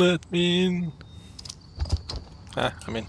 Let me in. Ah, I'm in.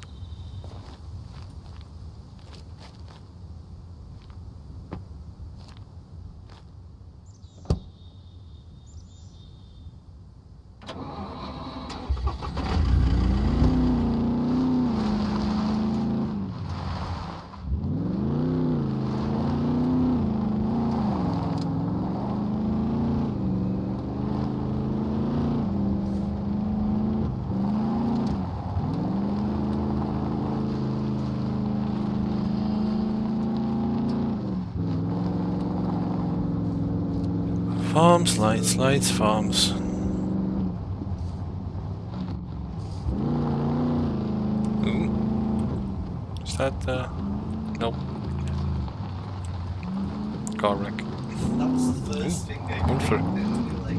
Farms, lights, lights, farms. Ooh. Is that uh nope. Car wreck. That was the first thing I Good for- did. Then we like.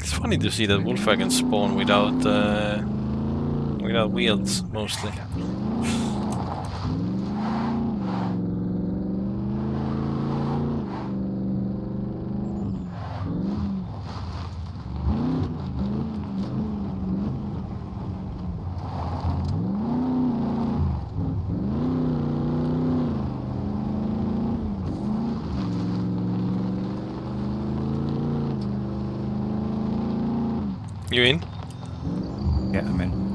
It's funny to see that WolfsWagen spawn without uh without wheels mostly. You in? Yeah, I'm in.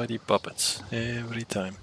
Bloody puppets every time.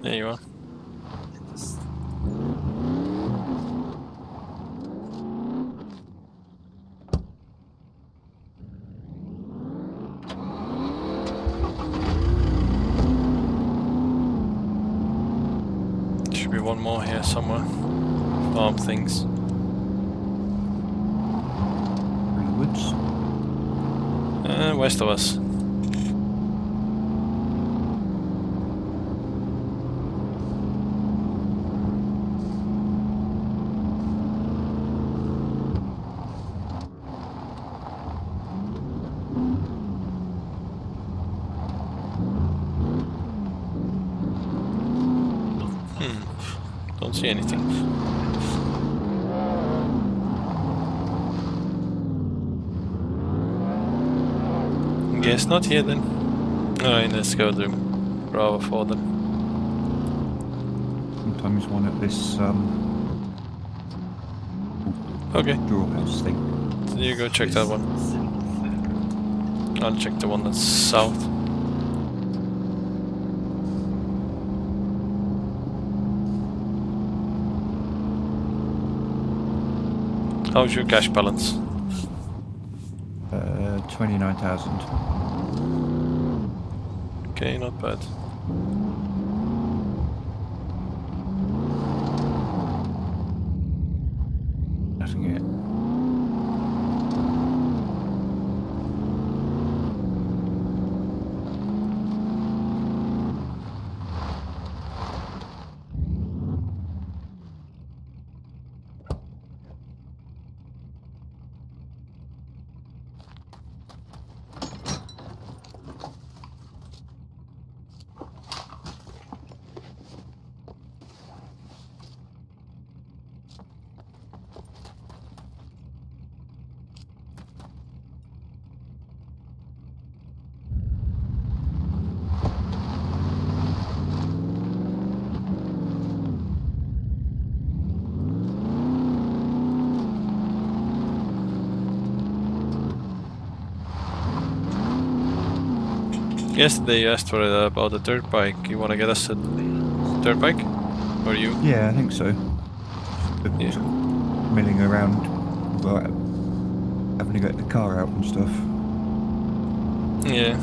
There you are. Just Should be one more here somewhere. Farm things. Through the woods. Uh, west of us. Hmm. Don't see anything. Guess not here then. Alright, let's go to Bravo for them. Sometimes one at this um, Okay, draw house thing. you go check that one. I'll check the one that's south. How's your cash balance? Uh, 29,000. Okay, not bad. Nothing yet. Yesterday you asked for uh, about a dirt bike. You want to get us a dirt bike? Or you? Yeah, I think so. Yeah. sort of milling around, right, having to get the car out and stuff. Yeah.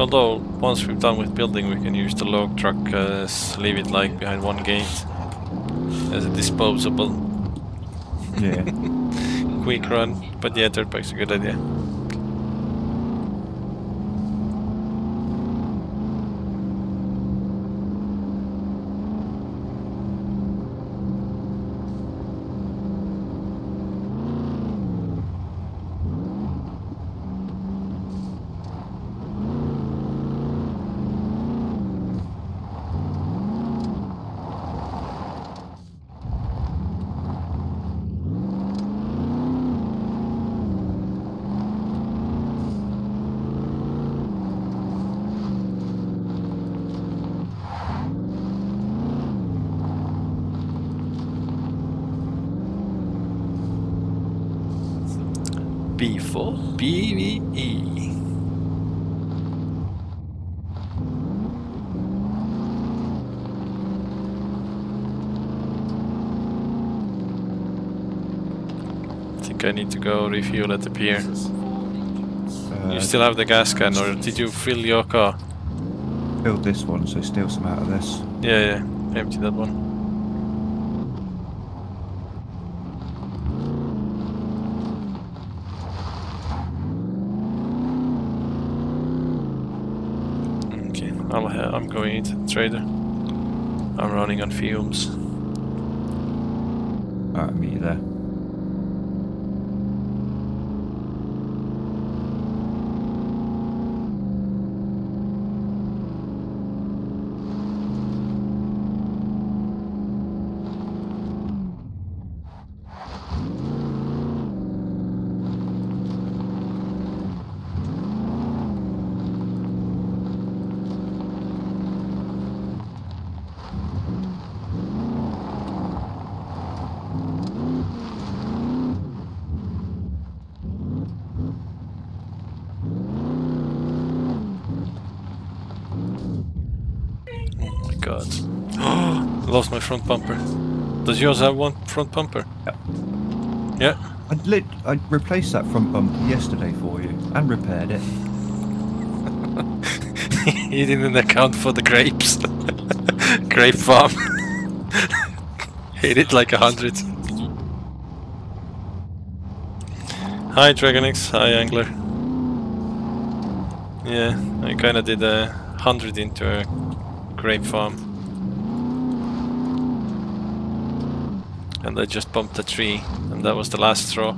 Although, once we're done with building, we can use the log truck, uh, leave it like behind one gate as a disposable Yeah. quick run. But yeah, dirt bike's a good idea. B4 PvE. I think I need to go refuel at the pier. Uh, You still have the gas can, or did you fill your car? build this one, so steal some out of this. Yeah, yeah, empty that one. Okay, I'll I'm going into the trader. I'm running on fumes. Alright, meet you there. Oh my god. Lost my front bumper. Does yours have one front bumper? Yep. Yeah. I lit. I replaced that front bumper yesterday for you and repaired it. he didn't account for the grapes. Grape farm. Hit it like a hundred. Hi Dragonix, hi Angler. Yeah, I kinda did a hundred into a grape farm. I just bumped a tree, and that was the last throw.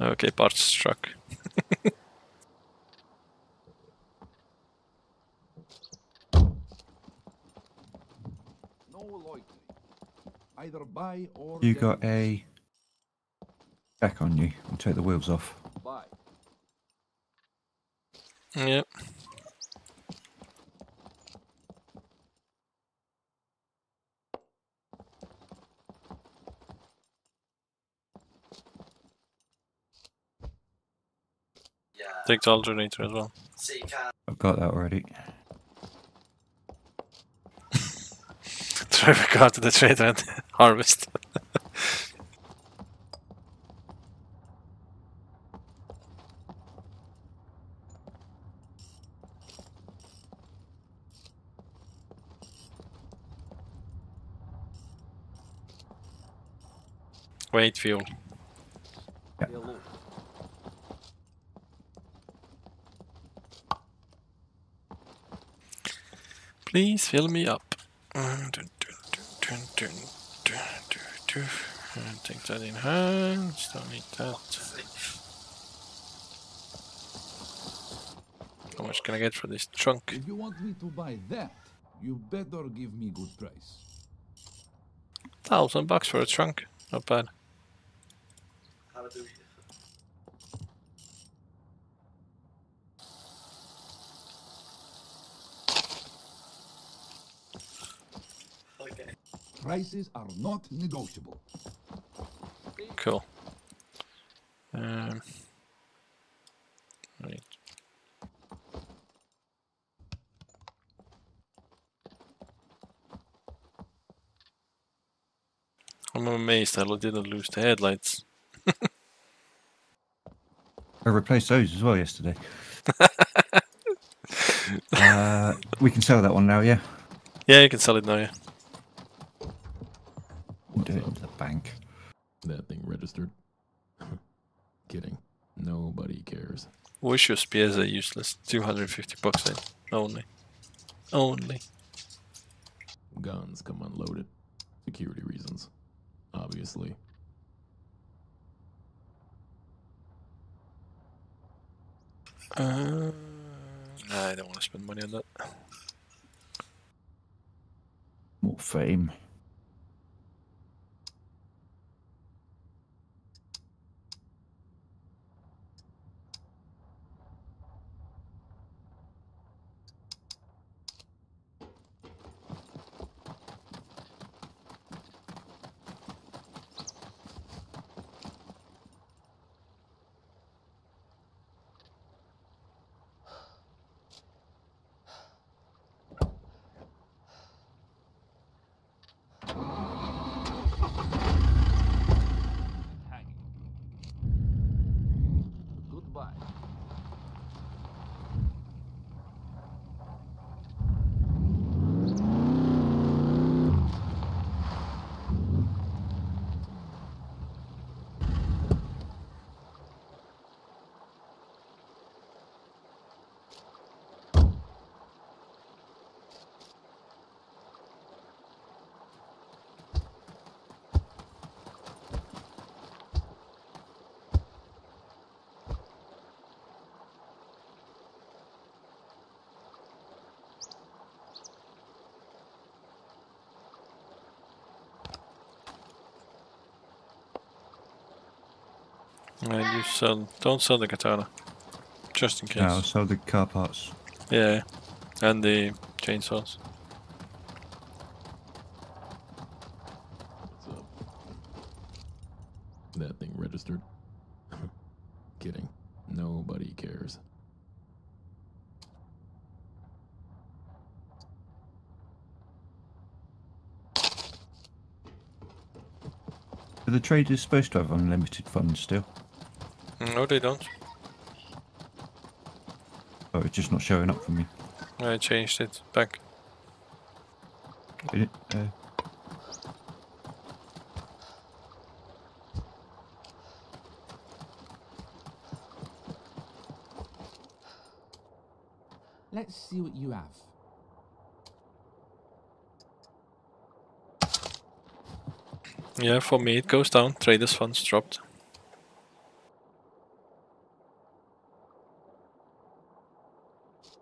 Okay, Bart's struck. You got a back on you. I'll take the wheels off. Buy. Yep. Yeah. Take the alternator as well. So you can't. I've got that already. Drive a car to the trader and harvest. grenade fuel. Yeah. Please fill me up. Take that in hand. Don't need that. How much can I get for this trunk? If you want me to buy that, you better give me good price. Thousand bucks for a trunk, not bad. Prices are not negotiable. Cool. Um, right. I'm amazed I didn't lose the headlights. I replaced those as well yesterday. uh, we can sell that one now, yeah? Yeah, you can sell it now, yeah. We'll do it into the bank. That thing registered. Kidding. Nobody cares. Wish your spears are useless. 250 bucks in. Only. Only. Guns come unloaded. Security reasons. Obviously. Uh, I don't want to spend money on that. More fame. Goodbye. Uh, you sell. Don't sell the katana. Just in case. No, I'll sell the car parts. Yeah. And the chainsaws. What's up? That thing registered. Kidding. Nobody cares. Are the traders supposed to have unlimited funds still? No, they don't. Oh, it's just not showing up for me. I changed it back. Did it? Uh, Let's see what you have. Yeah, for me it goes down. Traders funds dropped.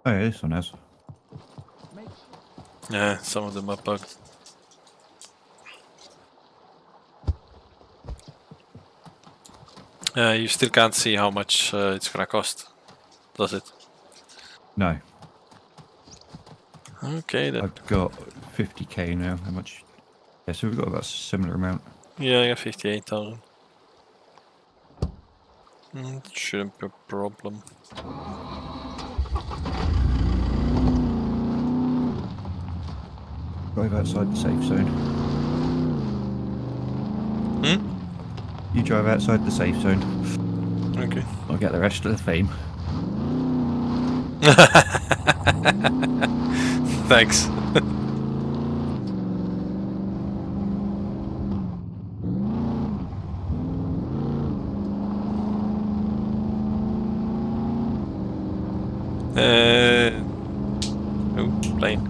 Oh, yeah, this one has. Yeah, some of them are bugged. Uh, you still can't see how much uh, it's gonna cost, does it? No, Okay then. I've got 50k now. How much? Yeah, so we've got about a similar amount. Yeah, I got 58,000. Mm, shouldn't be a problem. Drive outside the safe zone. Hmm? You drive outside the safe zone. Okay. I'll get the rest of the fame. Thanks. Uh, oh, plane.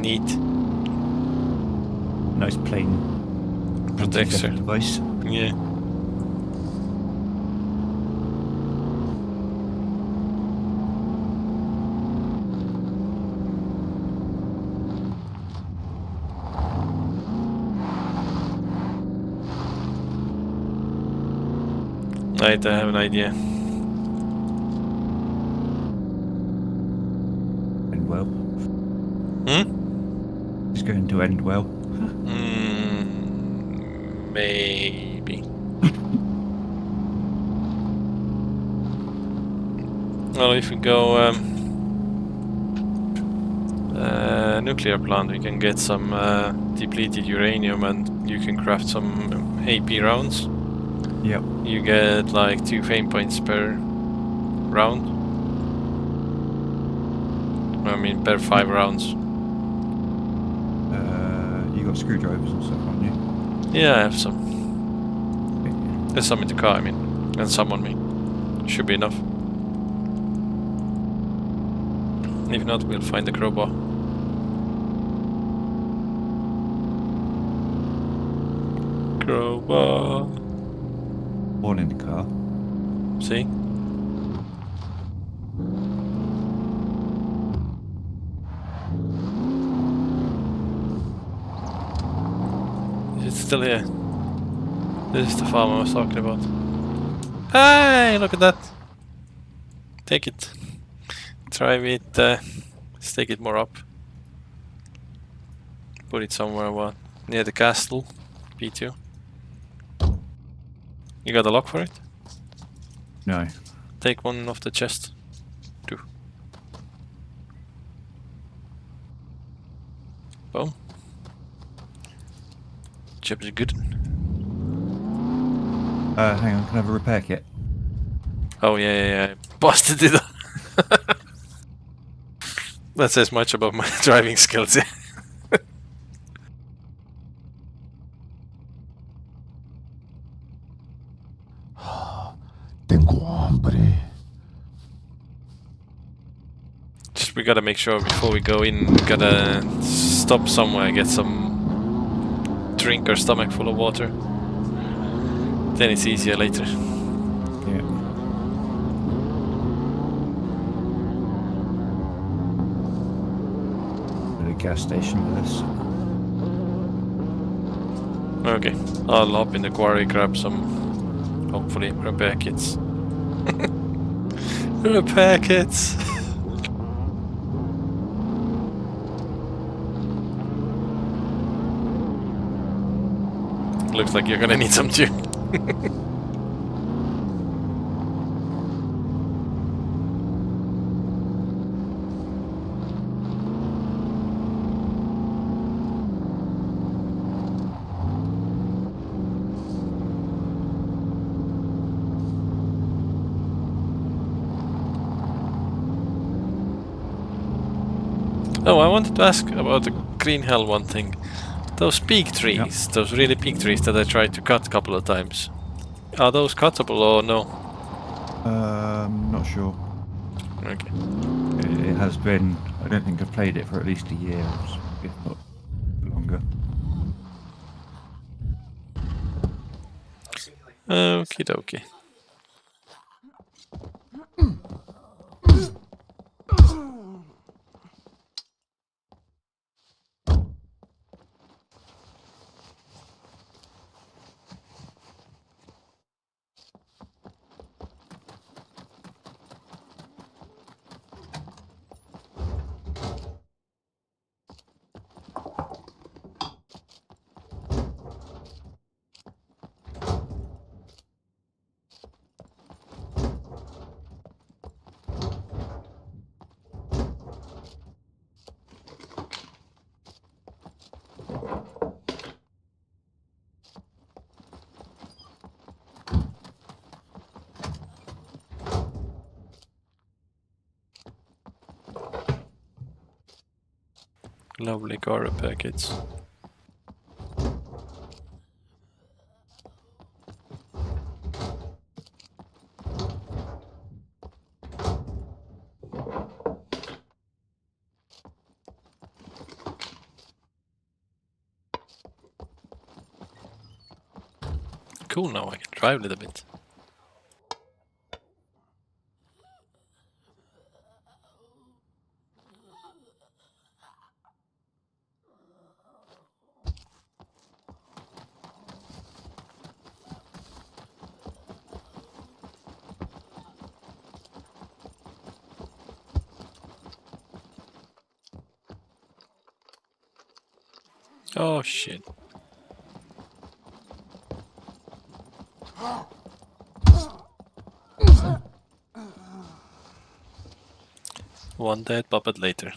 Neat. Nice plane. Protects her. anti-theft device. Yeah. I don't have an idea. End well. Hmm? It's going to end well. Mm, maybe. well, if we go um, uh, nuclear plant, we can get some uh, depleted uranium, and you can craft some AP rounds. Yep. You get like two fame points per round. I mean, per five rounds. Uh, you got screwdrivers and stuff, haven't you? Yeah, I have some. There's some in the car, I mean, and some on me. Should be enough. If not, we'll find the crowbar. Crowbar. One in the car. See? Is it still here? This is the farm I was talking about. Hey, look at that! Take it. Try it. Uh, let's take it more up. Put it somewhere what near the castle. P2. You got a lock for it? No. Take one off the chest. Two. Boom. Job is good. Uh, hang on, can I have a repair kit? Oh yeah, yeah, yeah. Busted it. that says much about my driving skills. Tengo hambre. Just we gotta make sure before we go in, we gotta stop somewhere, get some drink or stomach full of water. Then it's easier later. Yeah. At a gas station with this. Okay, I'll hop in the quarry, grab some, hopefully, repair kits. repair kits! Looks like you're gonna need some too. Oh, I wanted to ask about the green hell one thing. Those peak trees, those really peak trees that I tried to cut a couple of times. Are those cuttable or no? Um, not sure. Okay. It, it has been. I don't think I've played it for at least a year, if not longer. I was thinking like Okie dokie. lovely cargo packets. Cool, now I can drive a little bit. Dead puppet later.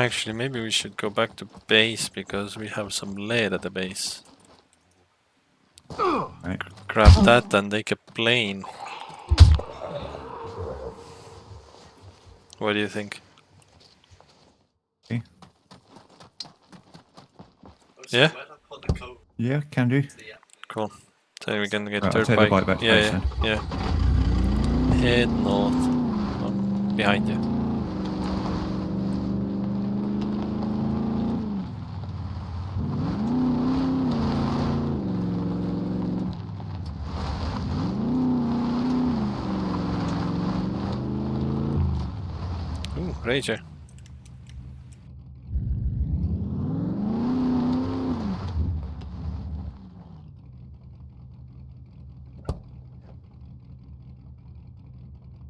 Actually, maybe we should go back to base because we have some lead at the base. Right. Grab that and take a plane. What do you think? Okay. Yeah? Why not put the code Yeah, can do. to the app? Cool. Then we can get Right, I'll third take the bike. bike back yeah, base yeah, yeah. Head north. Um, behind you. Rager.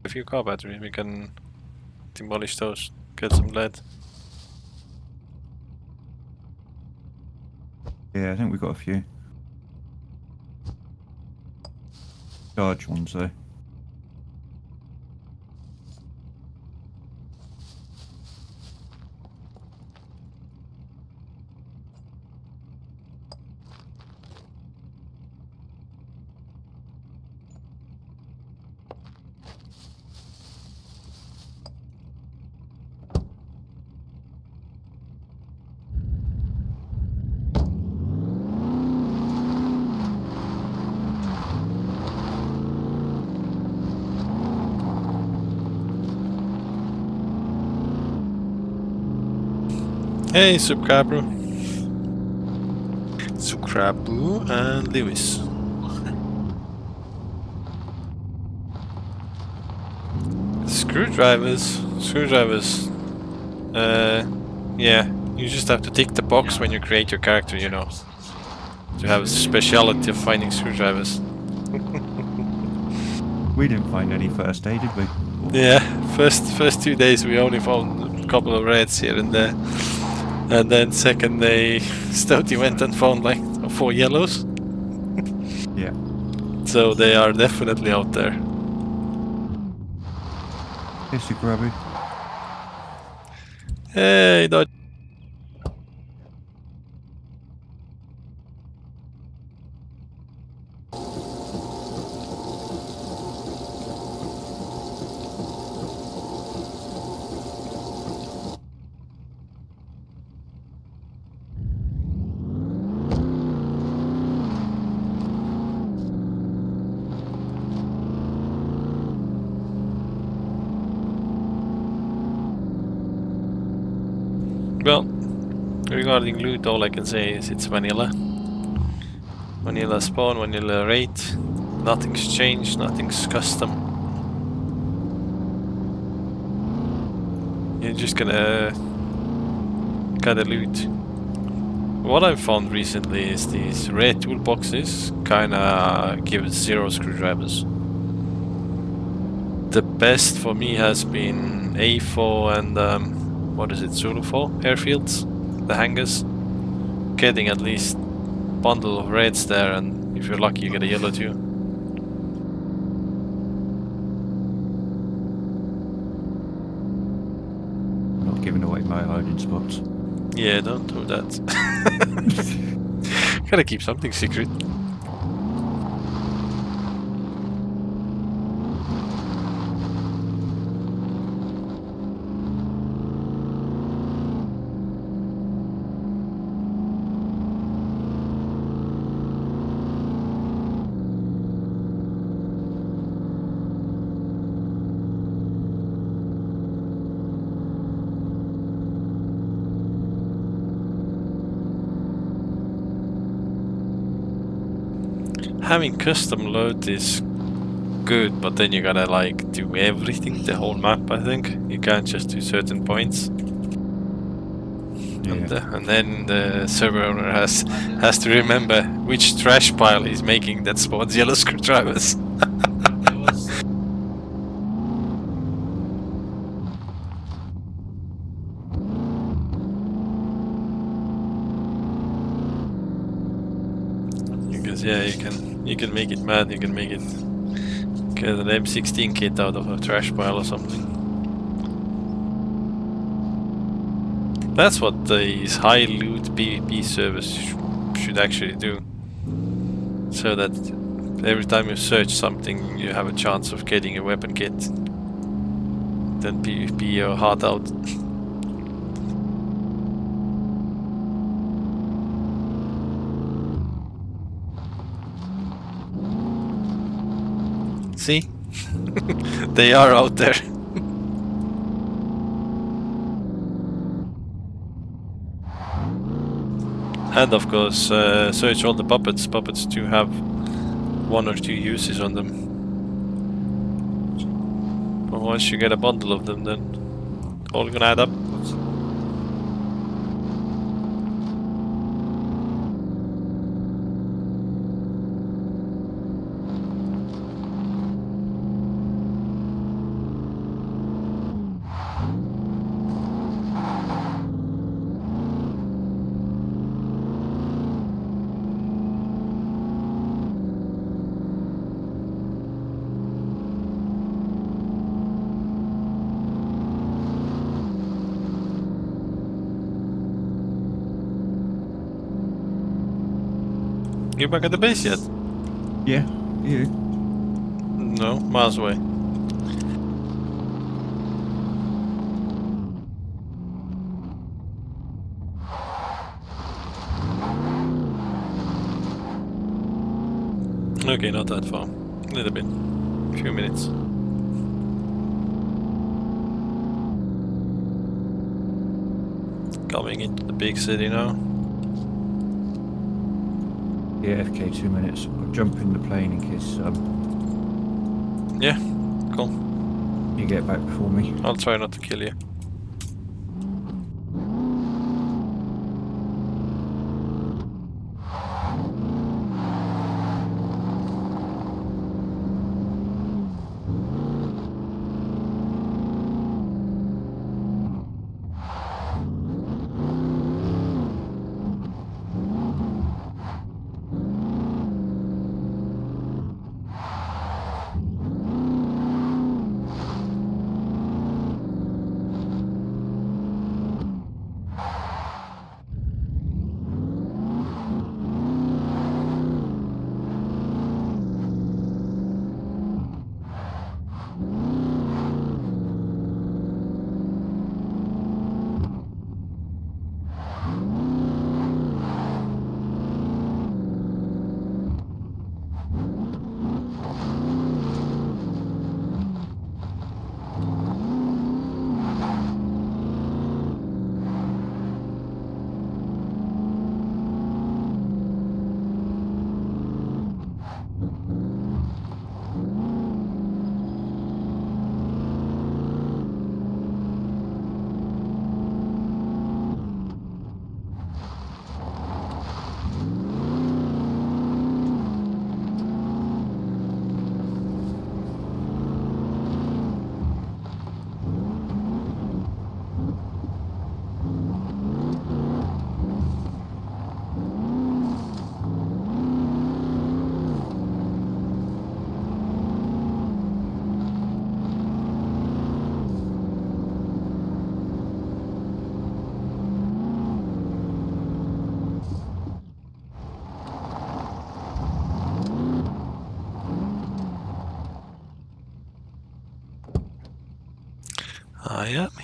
A few car batteries, we can demolish those, get some lead. Yeah, I think we've got a few. Large ones though. Hey, Subcrabru. Subcrabru and Lewis. Screwdrivers. Screwdrivers. Uh, yeah. You just have to tick the box when you create your character, you know. To have a speciality of finding screwdrivers. We didn't find any first aid, did we? Yeah, first first two days we only found a couple of reds here and there. And then second they Stouty went and found like four yellows. Yeah. So they are definitely out there. Yes, you. Hey, dodge. Well, all I can say is it's vanilla. Vanilla spawn, vanilla rate. Nothing's changed, nothing's custom. You're just gonna gotta loot what I've found recently is these red toolboxes kinda give zero screwdrivers. The best for me has been A4 and um, what is it, Zulu 4 airfields, the hangars. Getting at least bundle of reds there, and if you're lucky, you get a yellow too. Not giving away my hiding spots. Yeah, don't do that. Gotta keep something secret. Having custom load is good, but then you gotta like do everything, the whole map. I think you can't just do certain points, Yeah. and, uh, and then the server owner has has to remember which trash pile he's making that spawns yellow screwdrivers. It was Because yeah, you can you can make it mad. You can make it get an M16 kit out of a trash pile or something. That's what these high loot PvP servers sh should actually do. So that every time you search something, you have a chance of getting a weapon kit. Then PvP your heart out. See? they are out there. and of course, uh, search all the puppets. Puppets do have one or two uses on them. But once you get a bundle of them, then all gonna add up. Back at the base yet? Yeah. You. No, miles away. Okay, not that far. A little bit. A few minutes. Coming into the big city now. Yeah, FK two minutes. I'll jump in the plane in case um, Yeah, cool. you get back before me. I'll try not to kill you.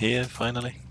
Here finally.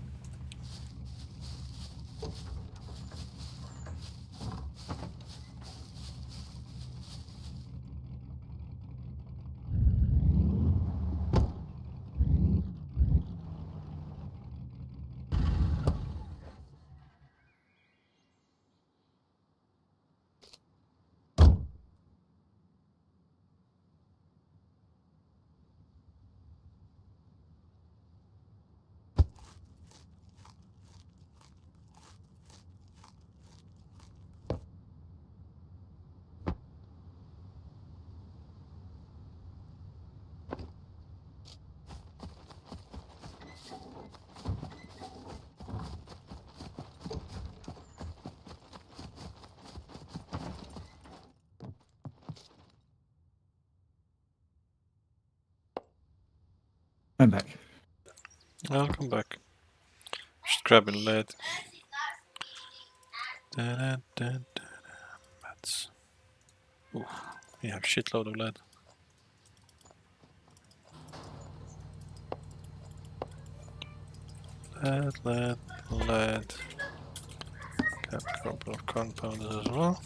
I'm back. I'll come back. Just grabbing lead. Da-da-da-da-da. That's. Ooh, we have shitload of lead. Lead, lead, lead. Got a couple of compounders as well.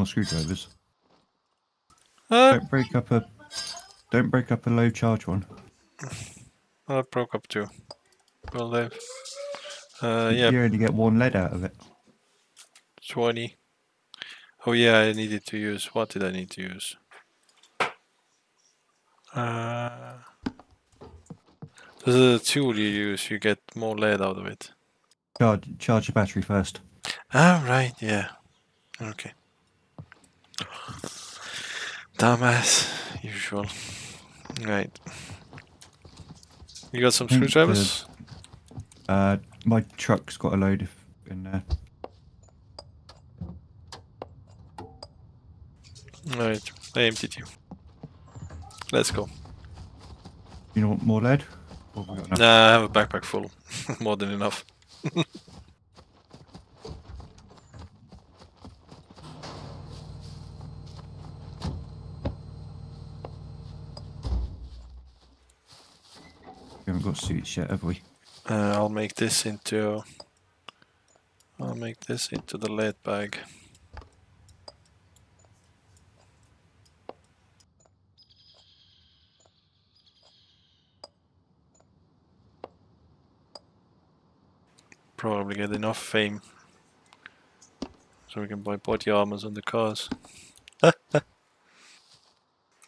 More screwdrivers. Ah, Don't break up a. Don't break up a low charge one. I broke up too. Will live. Uh, yeah, You only get one lead out of it. 20. Oh yeah, I needed to use. What did I need to use? Uh, this is a tool you use. You get more lead out of it. Charge, charge your battery first. Ah, right. Yeah. Okay. Dumbass, usual. Right. You got some screwdrivers? Uh, my truck's got a load of in there. Right. I emptied you. Let's go. You want more lead? Or have we got enough? Nah, I have a backpack full. More than enough. haven't got suits yet, have we? Uh, I'll make this into. I'll make this into the lead bag. Probably get enough fame. So we can buy body armors on the cars.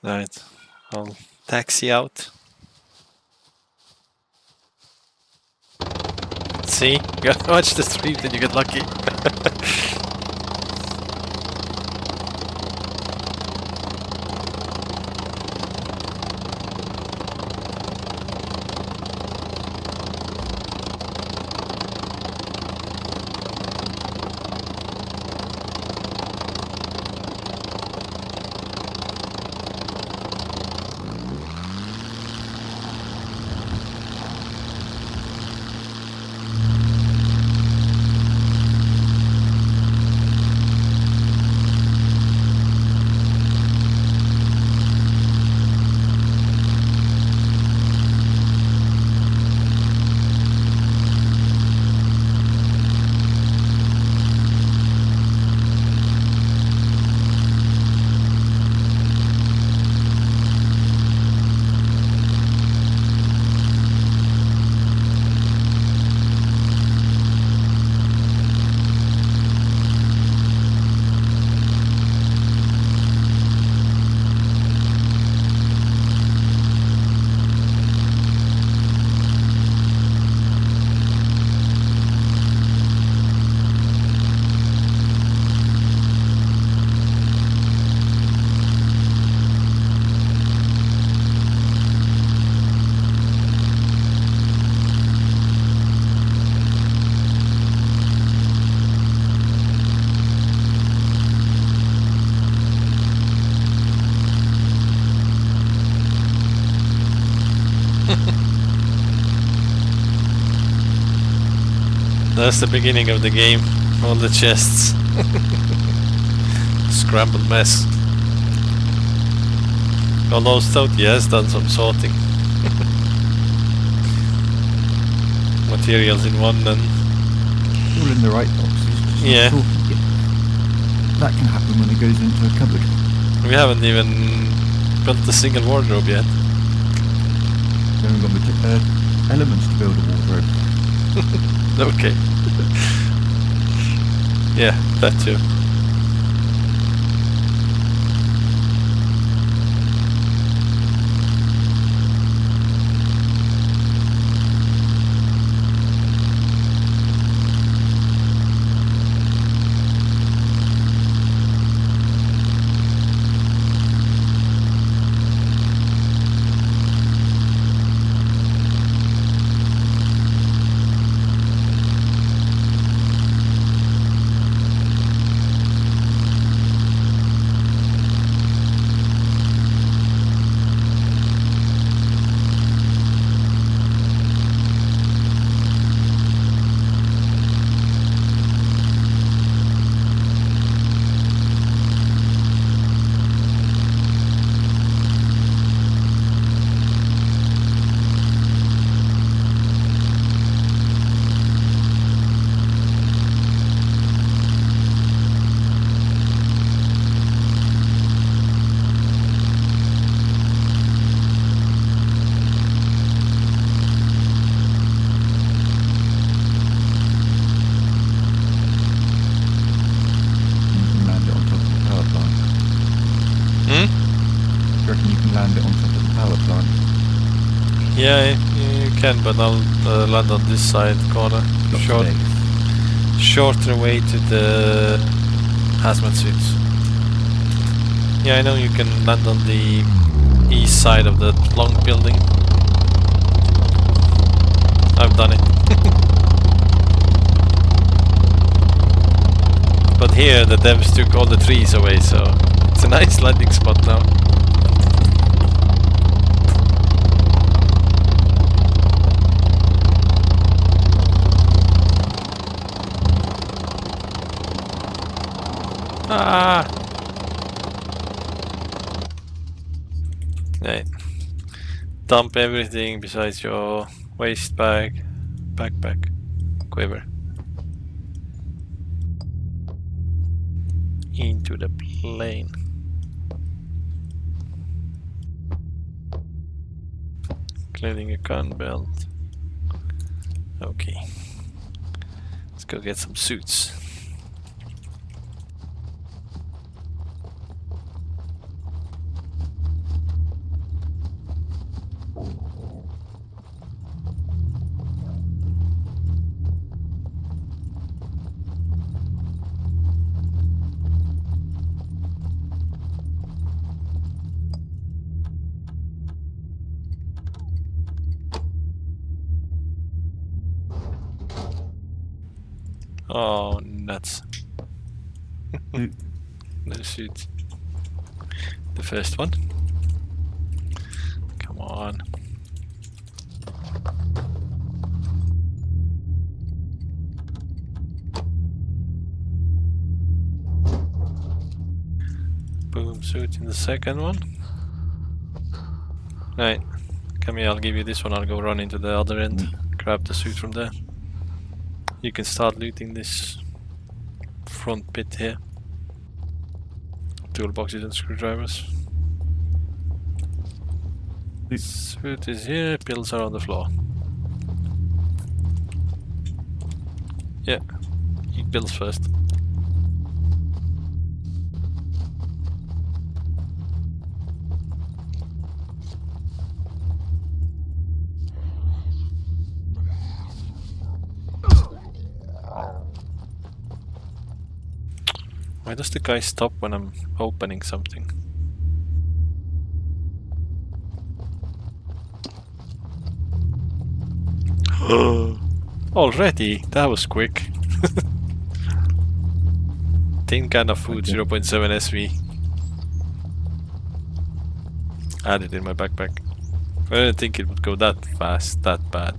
right. I'll taxi out. See? You gotta watch the stream then you get lucky. That's the beginning of the game. All the chests. Scrambled mess. Although Stouty has done some sorting. Materials in one and All in the right boxes. Yeah. That can happen when it goes into a cupboard. we haven't even built a single wardrobe yet. We haven't got uh, elements to build a wardrobe. Okay. Yeah, that too. You can land it on top of the power plant. Hmm? Do you reckon you can land it on top of the power plant? Yeah, y- you can, but I'll uh, land on this side corner. Got Short, space. shorter way to the hazmat suits. Yeah, I know you can land on the east side of the long building. I've done it. but here the devs took all the trees away, so it's a nice landing spot now. Ah. Dump everything besides your waste bag, backpack, quiver. Into the plane. Including a gun belt. Okay. Let's go get some suits. Oh, nuts. No shoot The first one. Come on. Boom suit in the second one. Right. Come here, I'll give you this one. I'll go run into the other end. Grab the suit from there. You can start looting this front bit here. Toolboxes and screwdrivers. Loot. Suit is here, pills are on the floor. Yeah, eat pills first. Why does the guy stop when I'm opening something? Already? That was quick. Tin can of food, Okay. 0.7 SV. Added in my backpack. I didn't think it would go that fast, that bad.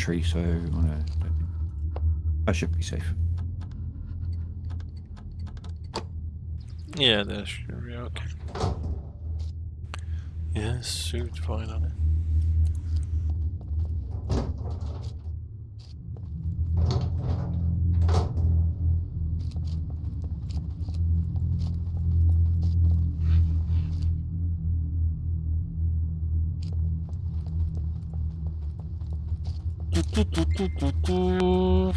Country, so I wanna- I should be safe. Yeah, that should be okay. Yes, suit fine on it. Du- du- du- du- du- du.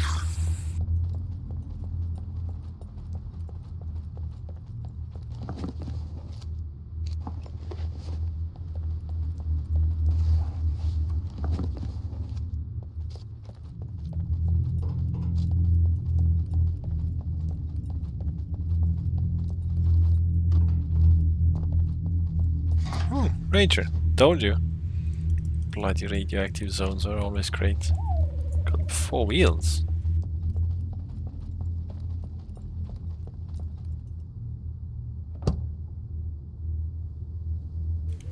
Oh, Ranger, told you. Bloody radioactive zones are always great. Four wheels.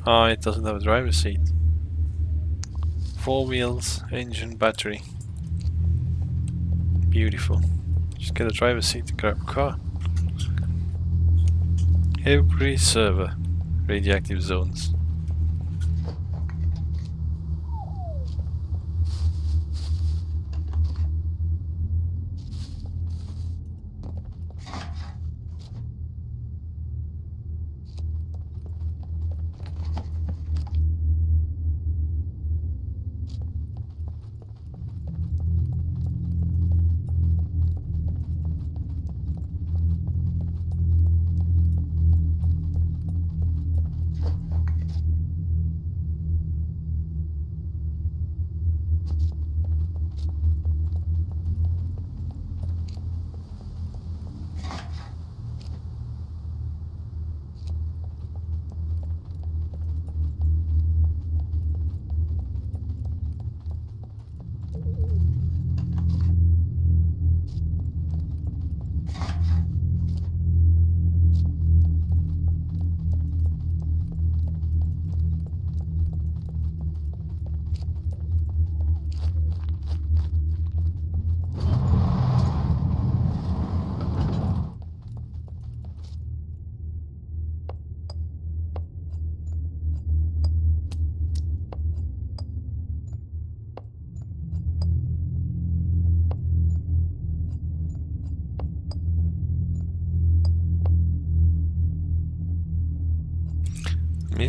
Ah, it doesn't have a driver's seat. Four wheels, engine, battery. Beautiful. Just get a driver's seat to grab a car. Every server, radioactive zones.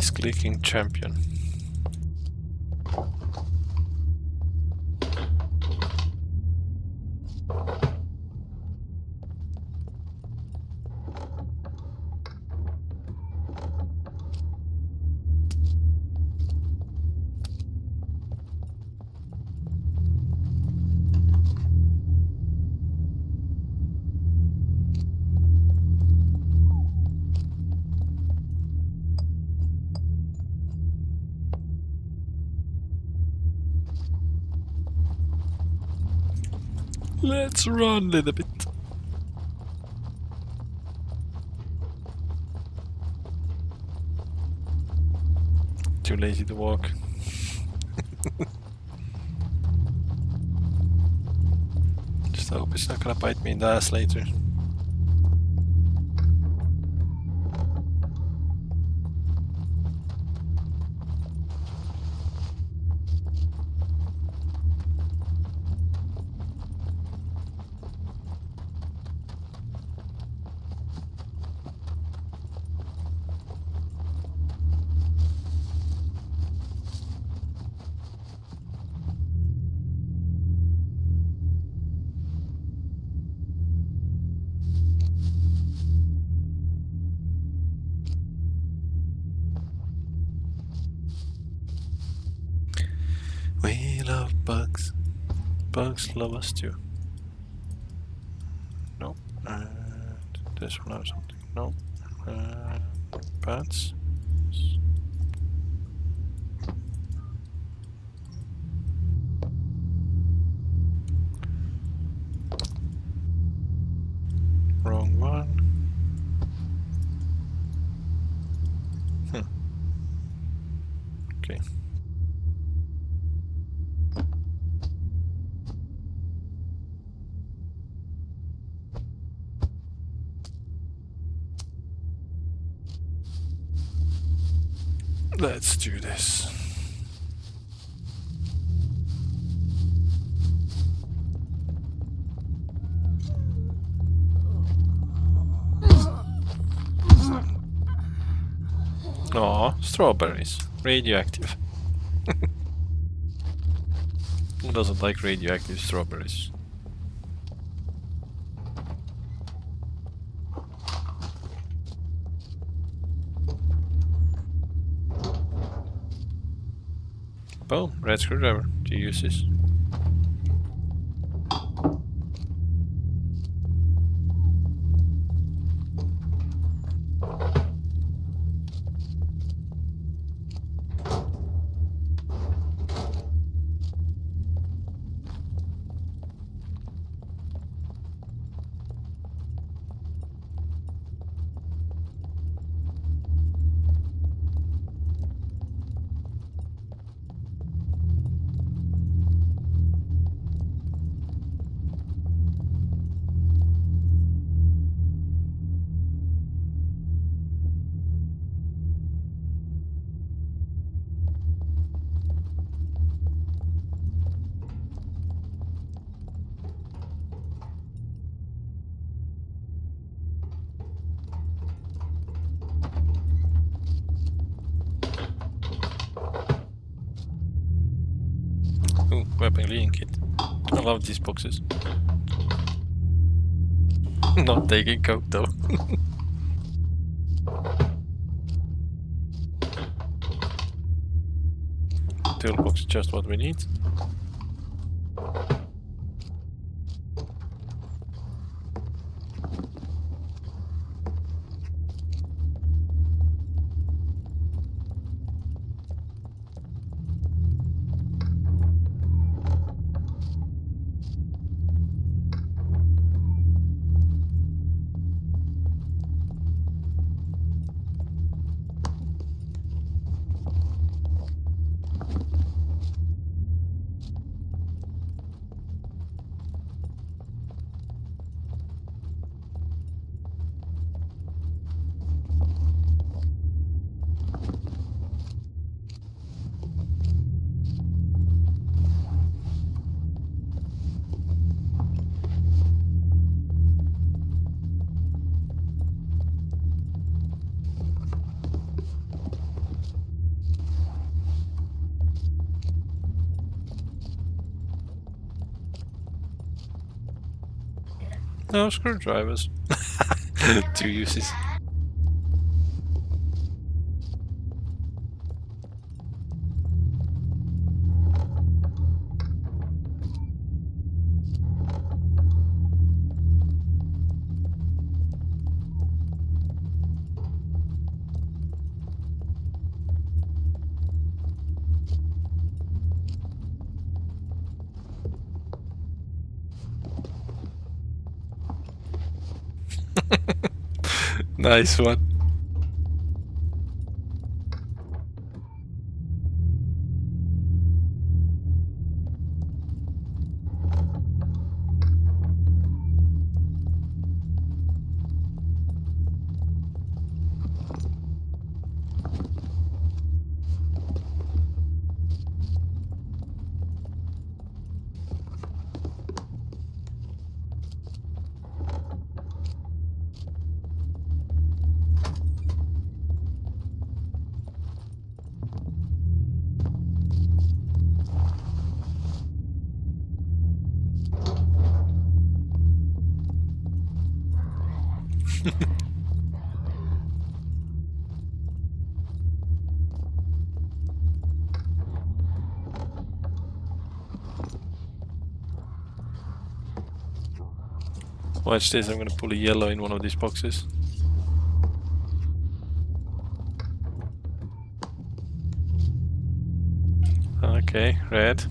Misclicking champion. Let's run a little bit. Too lazy to walk. Just hope it's not gonna bite me in the ass later. Nope. And this one or something. Nope. Uh, bats. This. Aw, strawberries. Radioactive. Who doesn't like radioactive strawberries? Boom, red screwdriver. Do you use this? Love these boxes. Not taking coke though. Toolbox is just what we need. Screwdrivers. Two uses. Nice one. Watch this, I'm gonna pull a yellow in one of these boxes. Okay, red.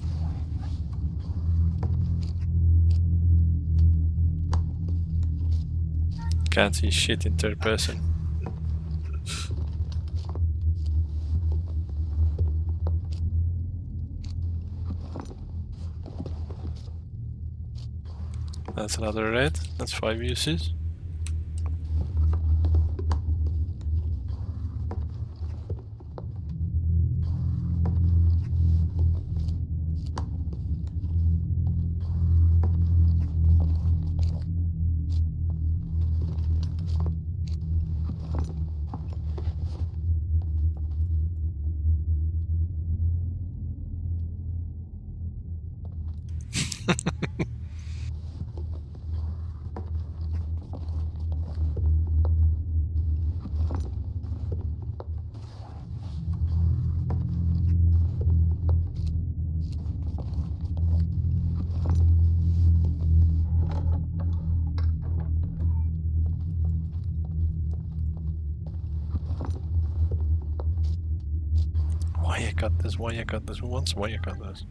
Can't see shit in third person. That's another red. That's five uses. Wirecutter's, Wirecutter's, who wants Wirecutter's?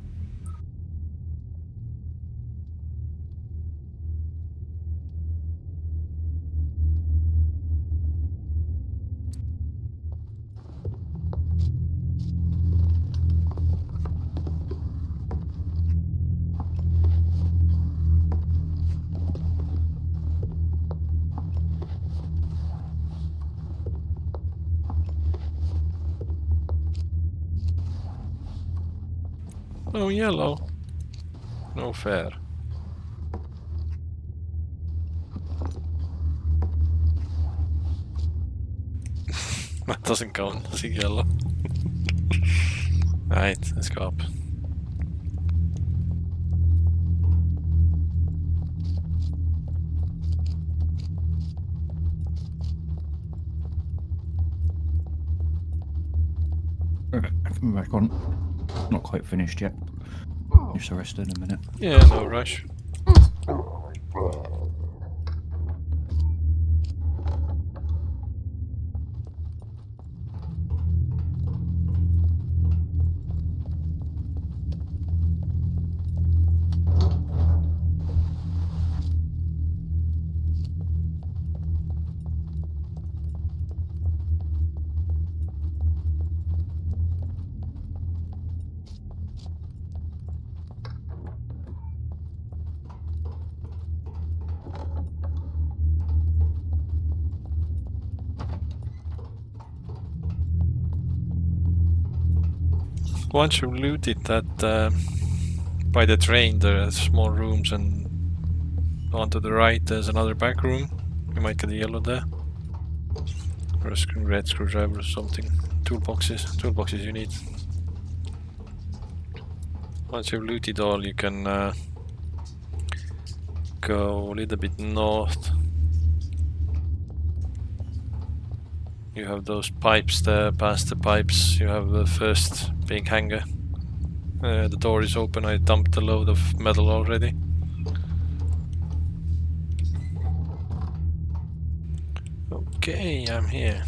Oh, yellow. No fair. that doesn't count as a yellow. right, let's go up. Okay, coming back on. Not quite finished yet. Oh. Just the rest in a minute. Yeah, no rush. Once you looted that uh, by the train, there are small rooms, and on to the right there's another back room. You might get a yellow there. Or a red screwdriver or something. Toolboxes. Toolboxes you need. Once you've looted all, you can uh, go a little bit north. You have those pipes there, past the pipes, you have the first big hangar. Uh, the door is open, I dumped a load of metal already. Okay, I'm here.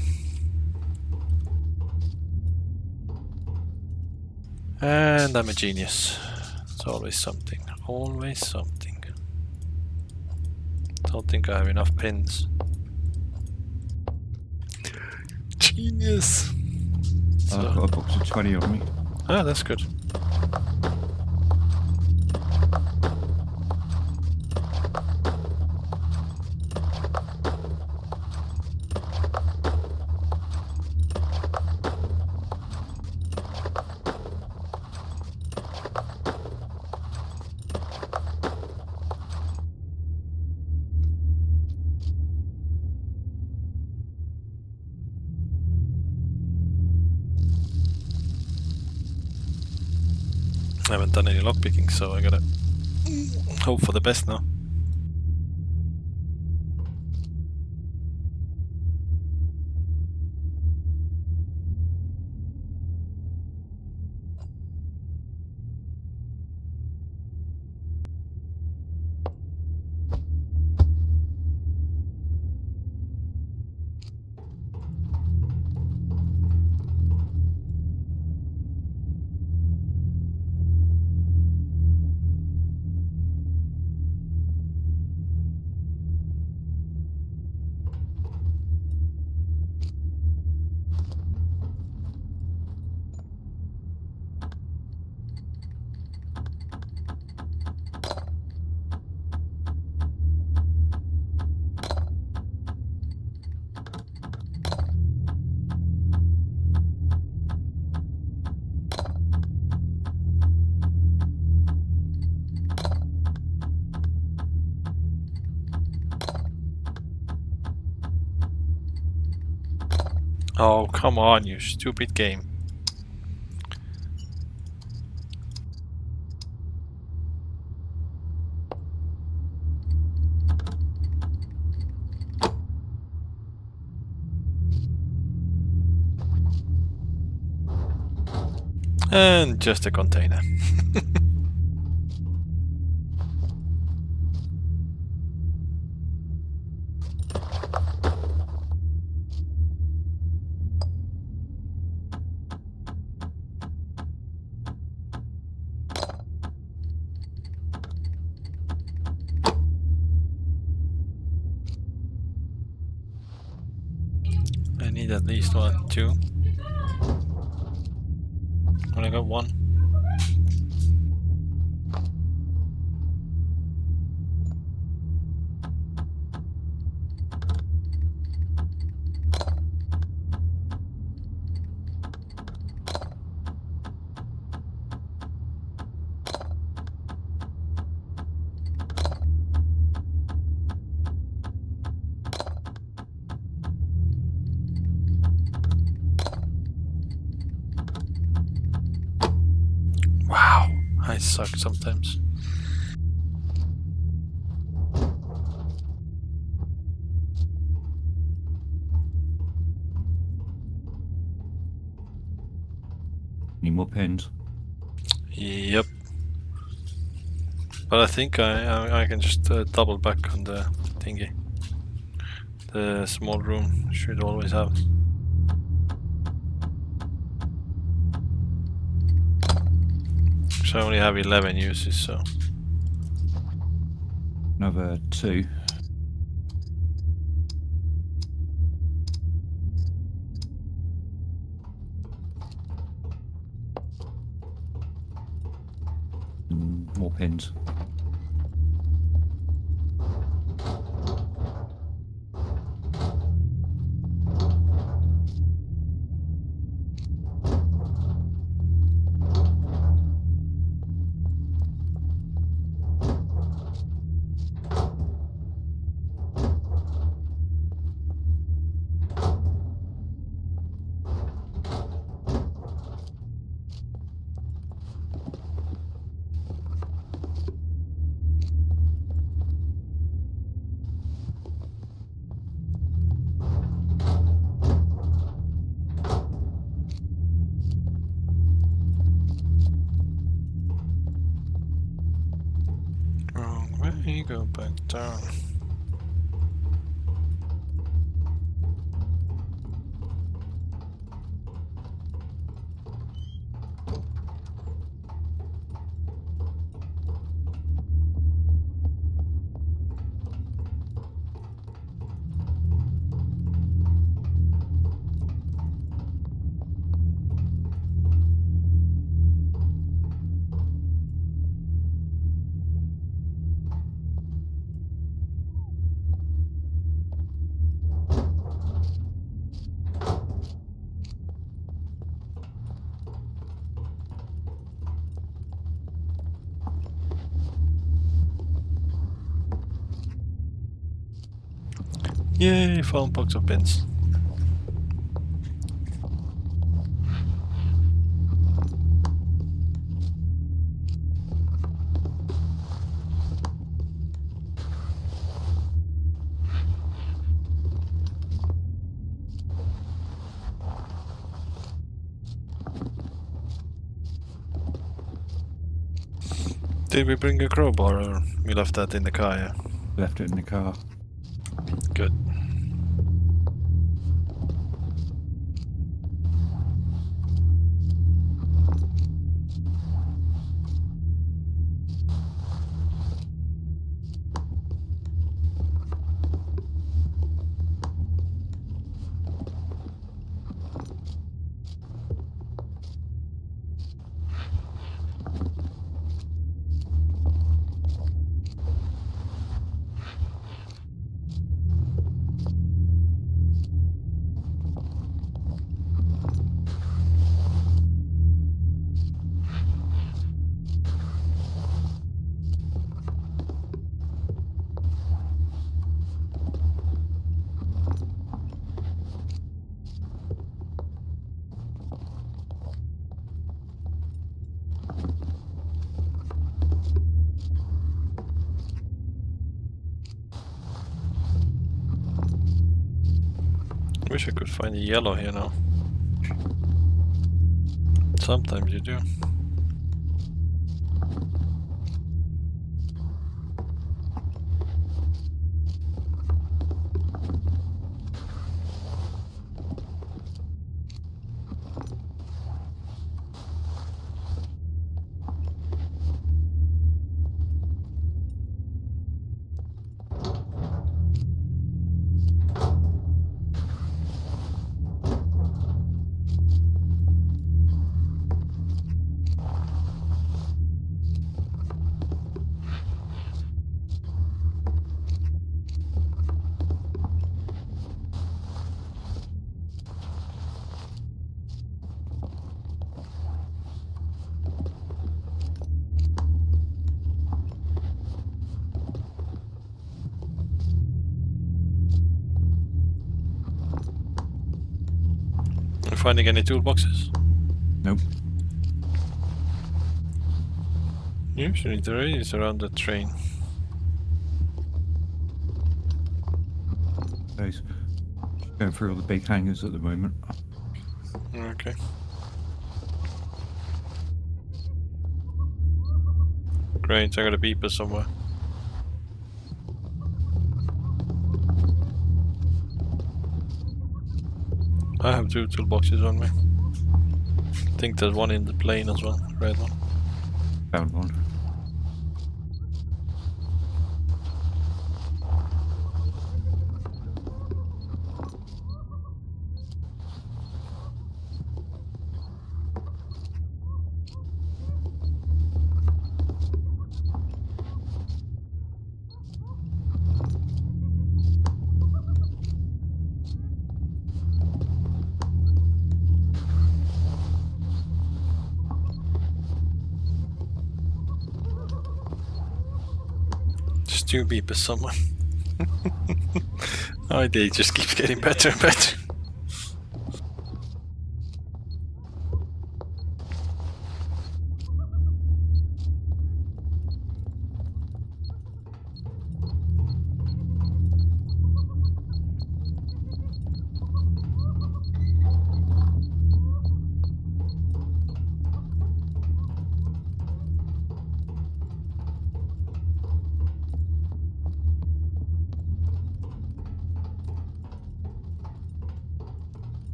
And I'm a genius. It's always something. Always something. Don't think I have enough pins. Genius! I've got a box of 20 on me. Ah, that's good. So I gotta hope for the best now. Come on, you stupid game. And just a container. least think I I, I can just uh, double back on the thingy. The small room should always have. So I only have 11 uses, so Another two. More pins. Found box of pins. Did we bring a crowbar or we left that in the car? Yeah. Left it in the car. Good. Wish I could find the yellow here now. Sometimes you do. Finding any toolboxes? Nope. Usually there is around the train. Guys, going through all the big hangars at the moment. Okay. Great, I got a beeper somewhere. Two toolboxes on me. I think there's one in the plane as well, red one. Found one. Oh, just two someone. oh, just keeps getting better and better.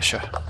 Ah,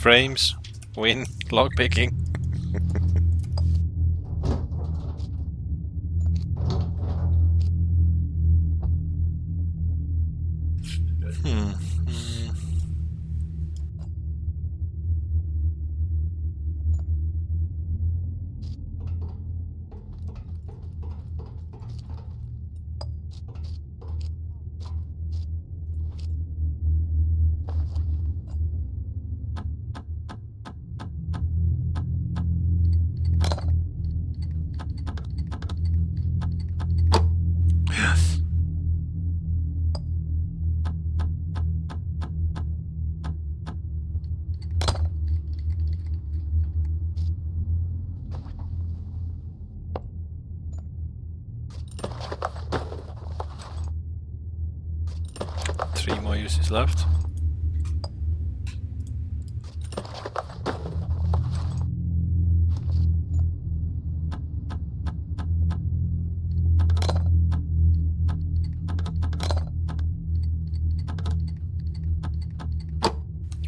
Frames. Win. Lock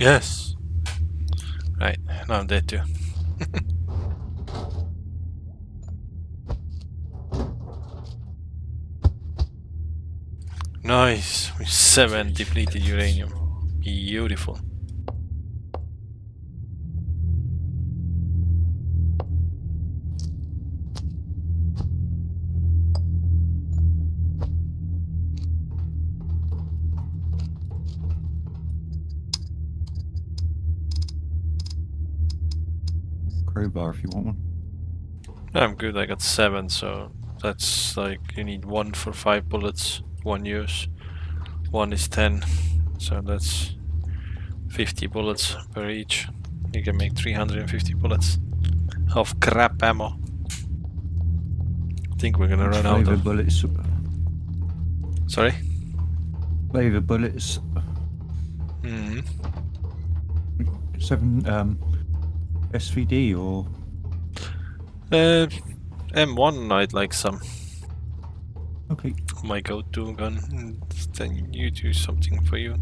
Yes. Right, now I'm dead too. nice, with seven depleted uranium. Beautiful. Crowbar if you want one. I'm good, I got seven, so that's like you need one for five bullets, one use. One is ten, so that's 50 bullets per each. You can make 350 bullets of crap ammo. I think we're gonna run out of. bullets. Sorry? Flavor bullets. hmm Seven um, SVD or Uh, M1 I'd like some. okay. My go-to gun. Then you do something for you.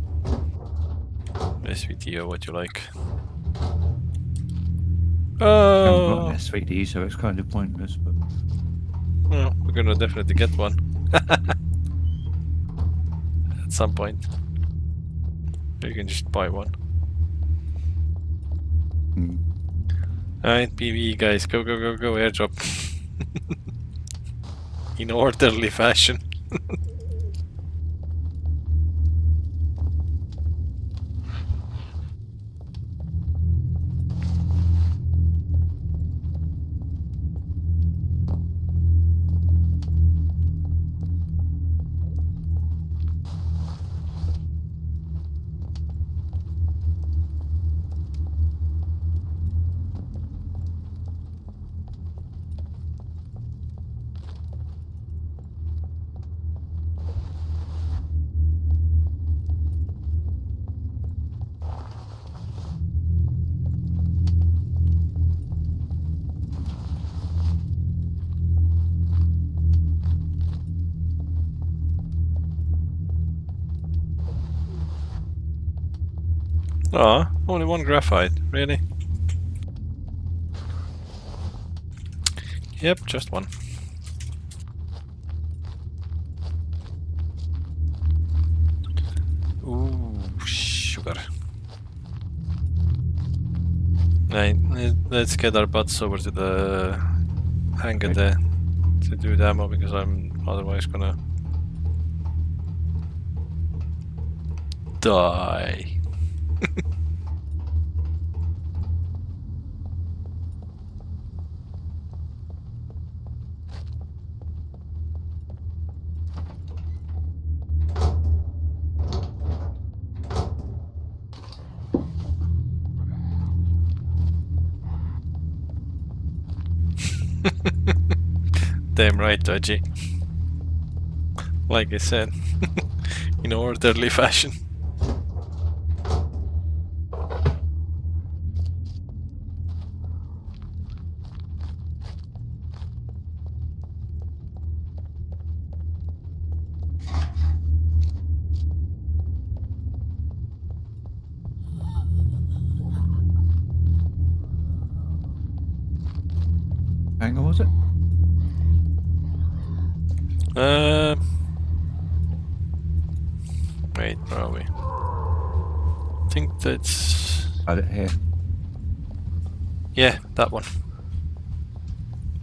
SVT or what you like. I haven't got Oh, an SVD, so it's kind of pointless. But well, we're gonna definitely get one. At some point. You can just buy one. mm, Alright, PvE guys, go go go go airdrop. In orderly fashion. Ah, only one graphite, really? Yep, just one. Ooh, sugar. Right, let's get our butts over to the hangar Okay. there to do demo because I'm otherwise gonna die. Damn right, Dodgy. Like I said, in orderly fashion. Uh, wait, where are we? I think that's Had it here. yeah, that one.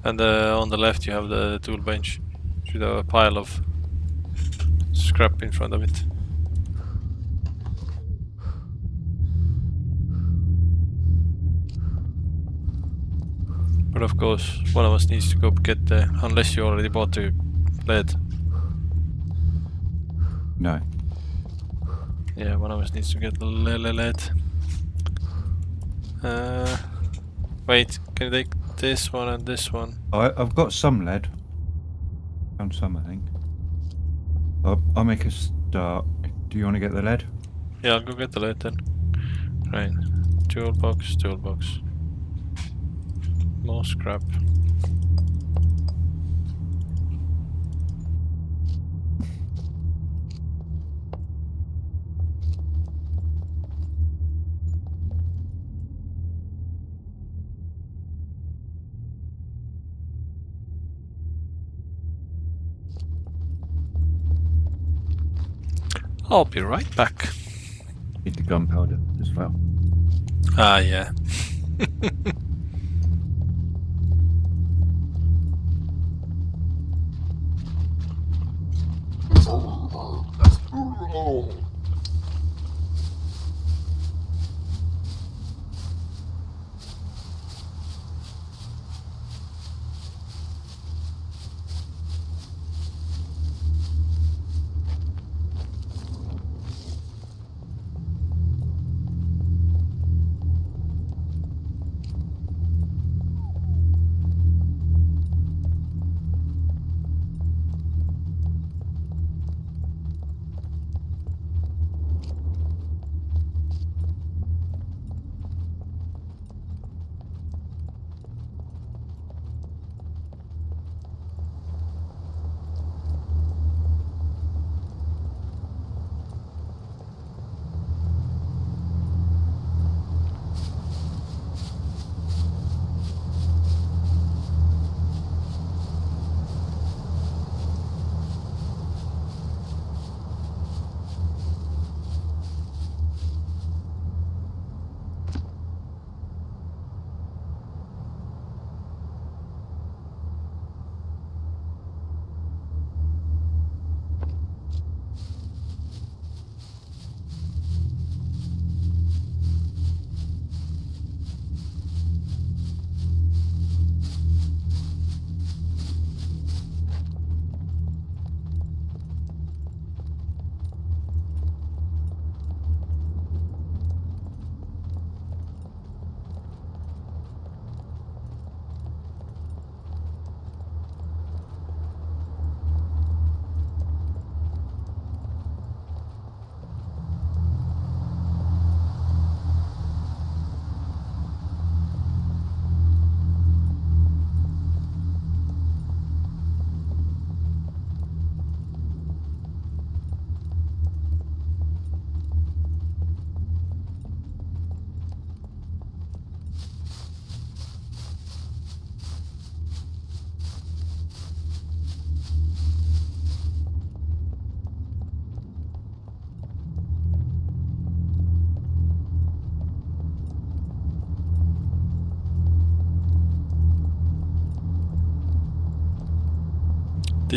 And uh, on the left, you have the tool bench. Should have a pile of scrap in front of it. But of course, one of us needs to go get the. Unless you already bought the lead. No. Yeah, one of us needs to get the le- le- lead. Uh, wait, can you take this one and this one? I, I've got some lead. Found some, I think. I'll, I'll make a start. Do you want to get the lead? Yeah, I'll go get the lead then. Right, toolbox, toolbox. More scrap. I'll be right back. Need the gunpowder as well. Ah, yeah.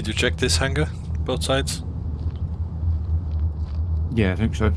Did you check this hangar? Both sides? Yeah, I think so.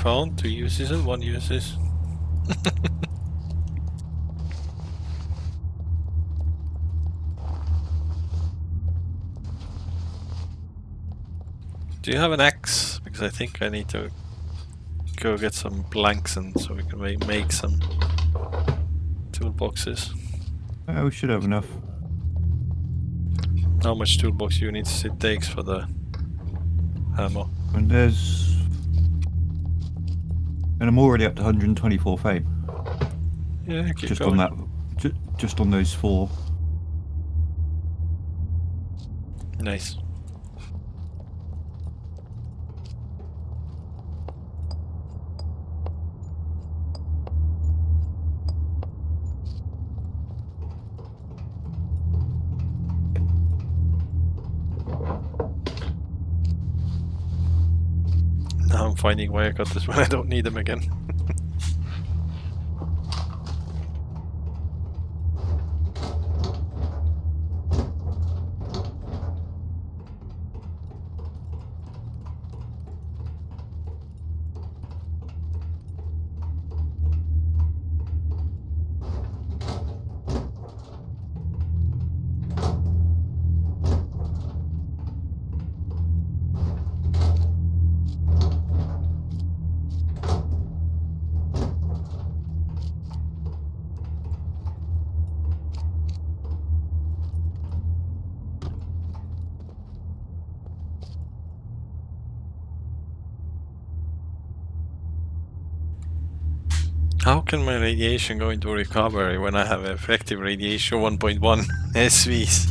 Found two uses and one uses. Do you have an axe? Because I think I need to go get some blanks and so we can make some toolboxes. Uh, we should have enough. How much toolbox you need it takes for the hammer? And there's. And I'm already up to 124 fame. Yeah, just going. on that. Ju- just on those four. Nice. Finding why I got this when I don't need them again. Radiation go into recovery when I have effective radiation 1.1 SVs?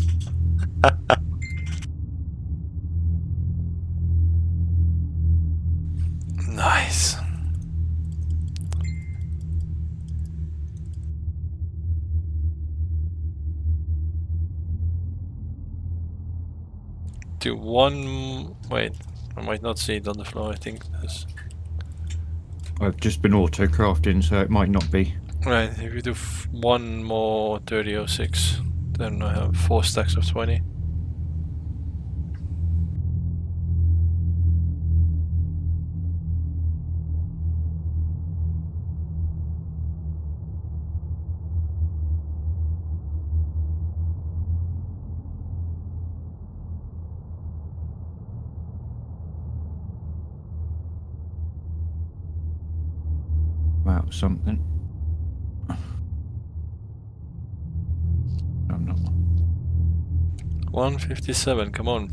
nice. Do one. Wait, I might not see it on the floor. I think there's. I've just been auto crafting, so it might not be. Right, if you do one more 3006, then I have four stacks of 20. Something. I'm not. 157, come on.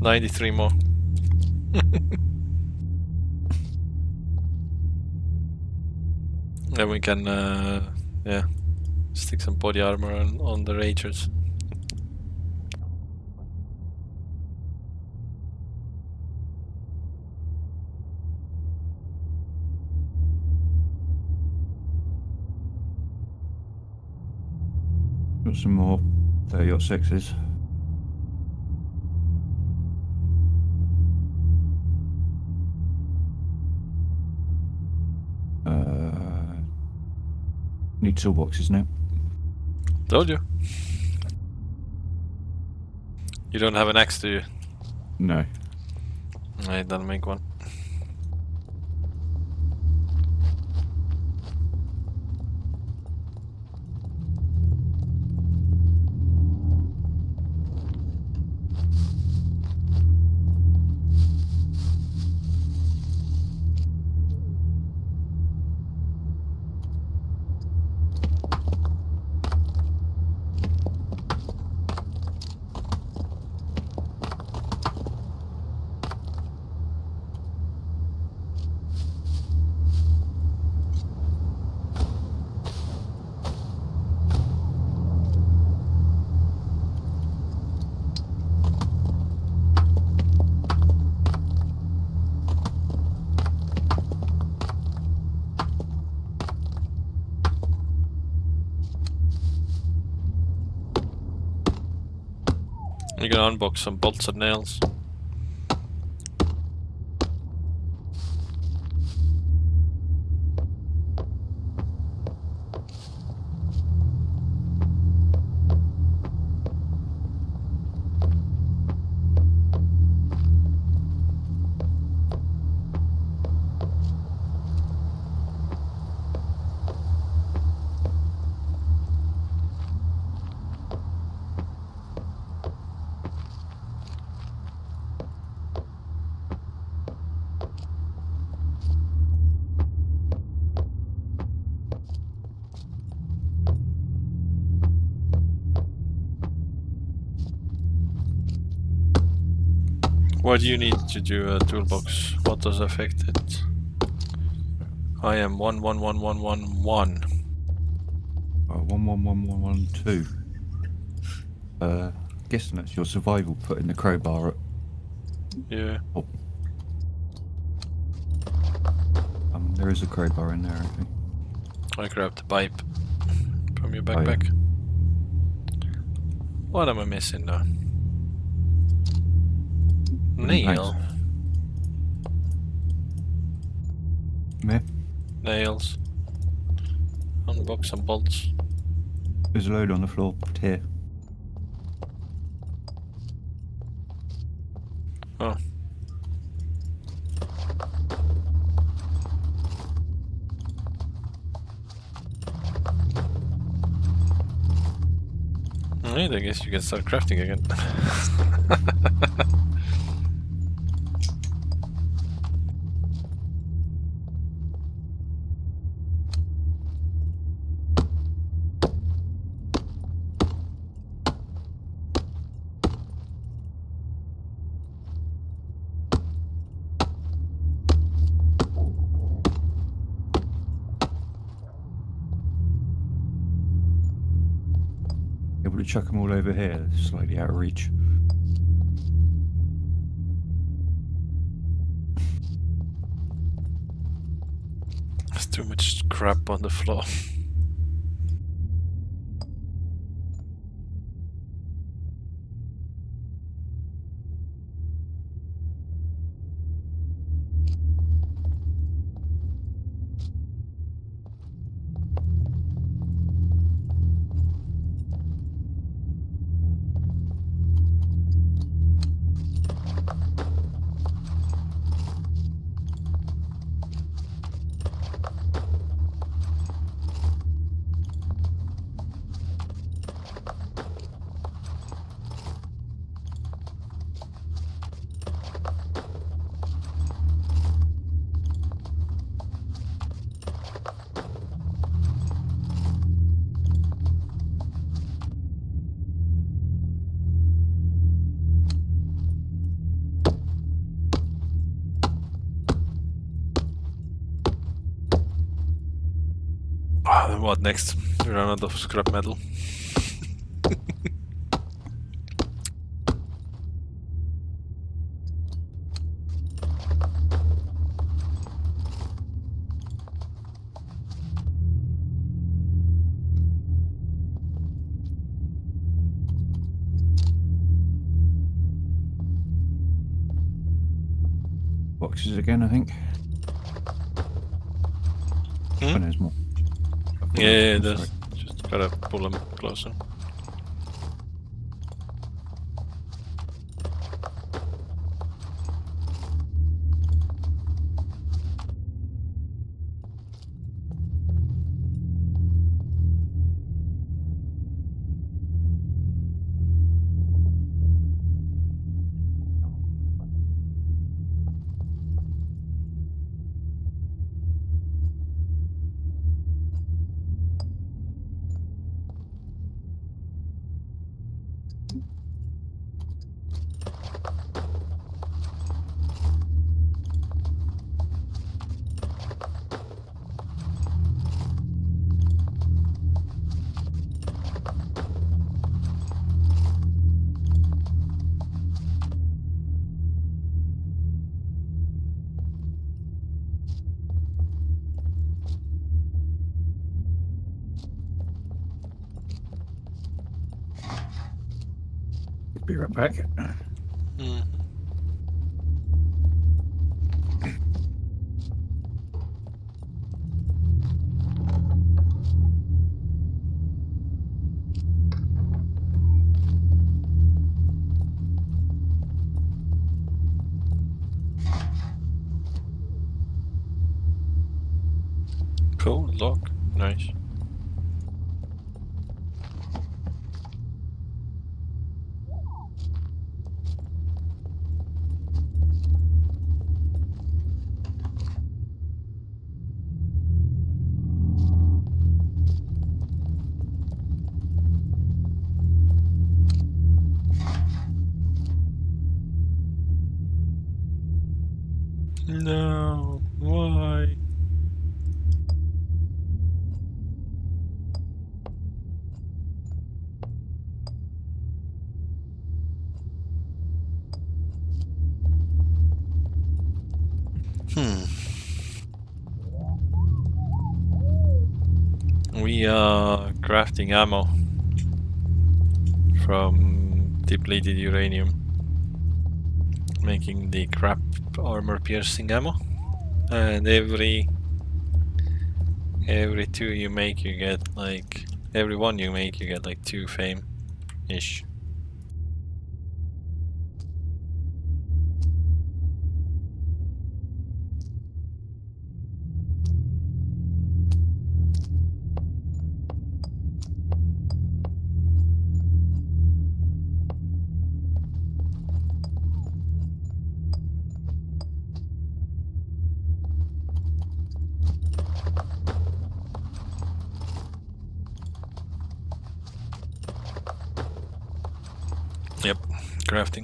93 more. then we can, uh, yeah, stick some body armor on, on the Ragers. Got some more 30 or 6s. Uh, need toolboxes now. Told you. You don't have an axe, do you? No. I don't make one. Unbox some bolts and nails. Do you need to do a toolbox? What does affect it? I am one one one one one one. Oh, one one one one one two. Uh, guessing that's your survival putting the crowbar up. Yeah. Um, there is a crowbar in there, I think. I grabbed the pipe from your Oh, yeah. backpack. What am I missing now? Nail. Meh. Nails. Unbox some bolts. There's a load on the floor. Here. Oh. Alright, I guess you can start crafting again. reach. There's too much crap on the floor. next? We run out of scrap metal. Pull them closer. Be right back. Ammo from depleted uranium, making the crap armor piercing ammo. And every every two you make, you get like every one you make, you get like two fame ish.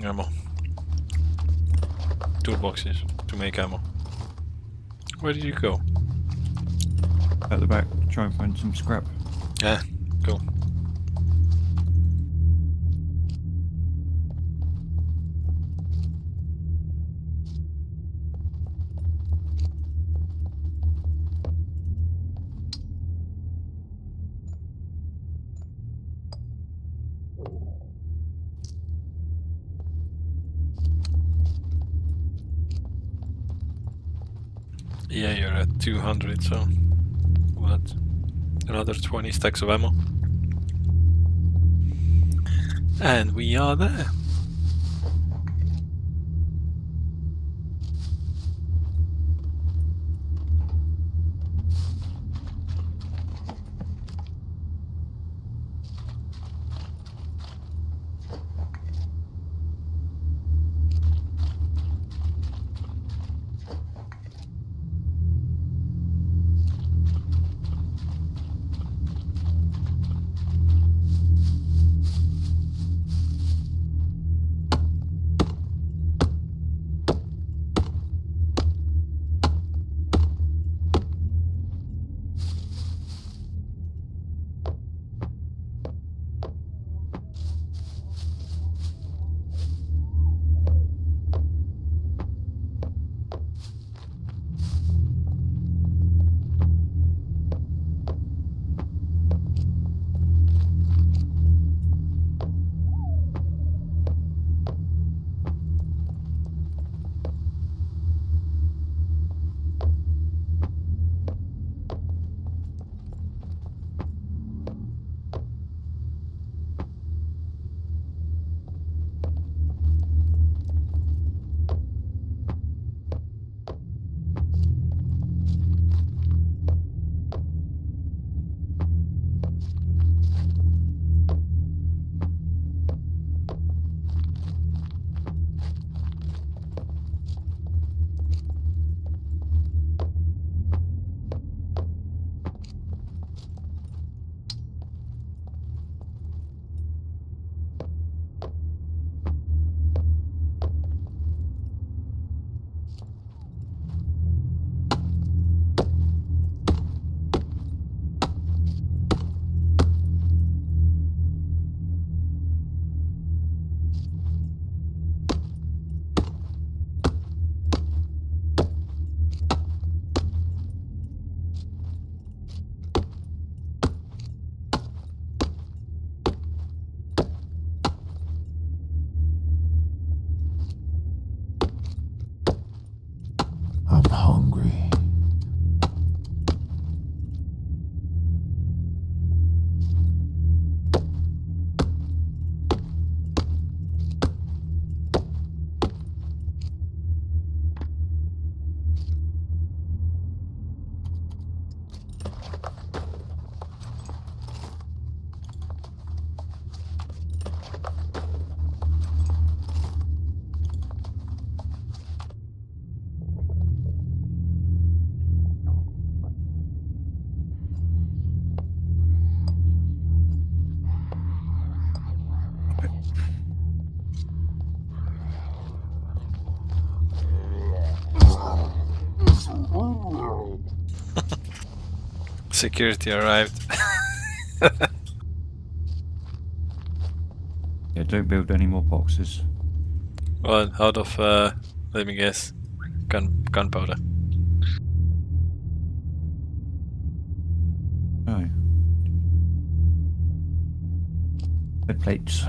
Ammo. Toolboxes to make ammo. Where did you go? At the back, try and find some scrap. Yeah, 100, so... What? Another 20 stacks of ammo. And we are there. Security arrived. Yeah, don't build any more boxes. well, out of, uh, let me guess, gun gunpowder. No. Lead plates.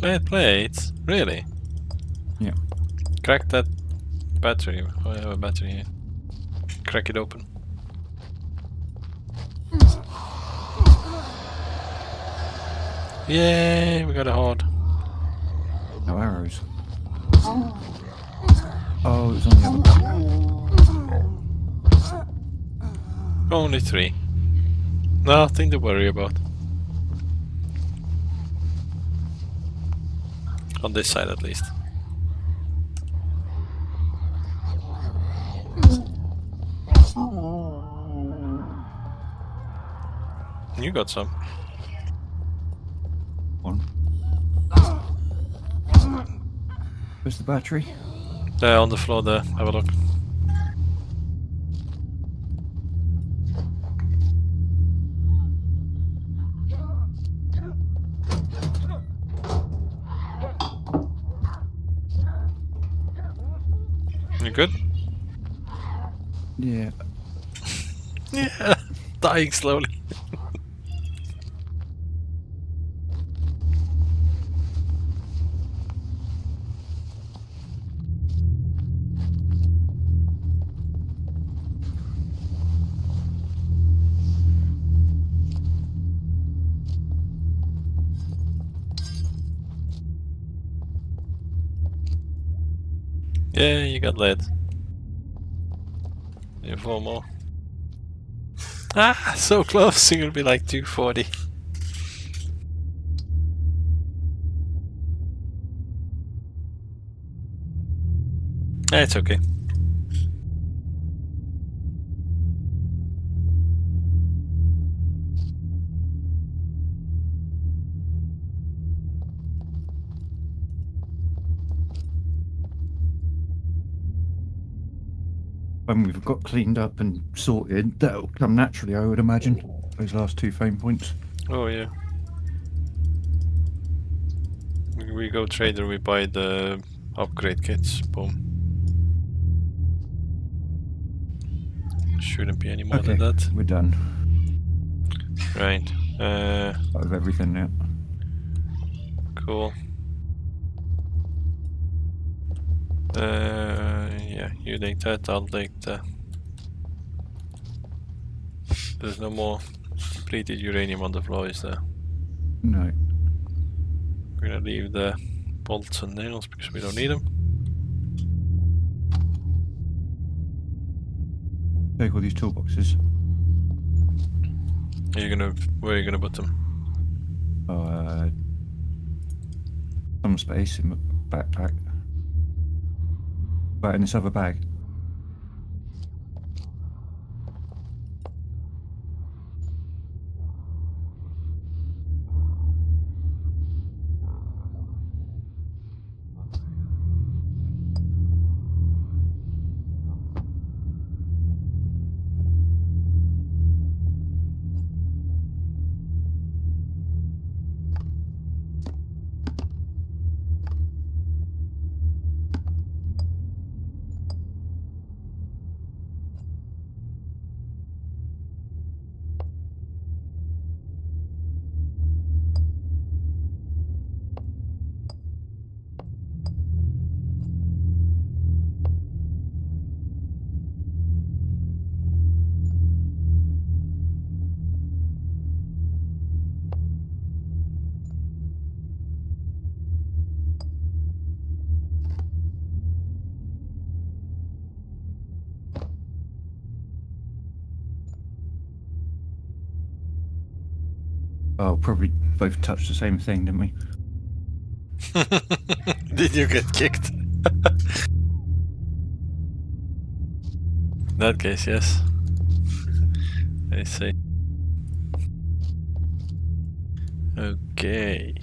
Lead plates? Really? Yeah. Crack that battery. Oh, I have a battery here. Crack it open. Yay, we got a horde. No arrows. Oh, oh it was on the other one. Only three. Nothing to worry about. On this side at least. You got some. One. Where's the battery? There on the floor there. Have a look. You good? Yeah. Yeah. Dying slowly. You got lead. You four more. Ah, so close. Gonna be like 240. Ah, It's okay. When we've got cleaned up and sorted, that'll come naturally, I would imagine. Those last two fame points. Oh yeah. We- go trader, we buy the upgrade kits. Boom. Shouldn't be any more Okay, than that. we're done. Right. Uh, Out of everything now. cool. Uh, yeah, you take that, I'll take the... There's no more depleted uranium on the floor, is there? No. We're gonna leave the bolts and nails because we don't need them. Take all these toolboxes. Are you gonna, where are you gonna put them? Uh, some space in my backpack. But in this other bag. Both touched the same thing, didn't we? Did you get kicked? In that case, yes. I see. Okay.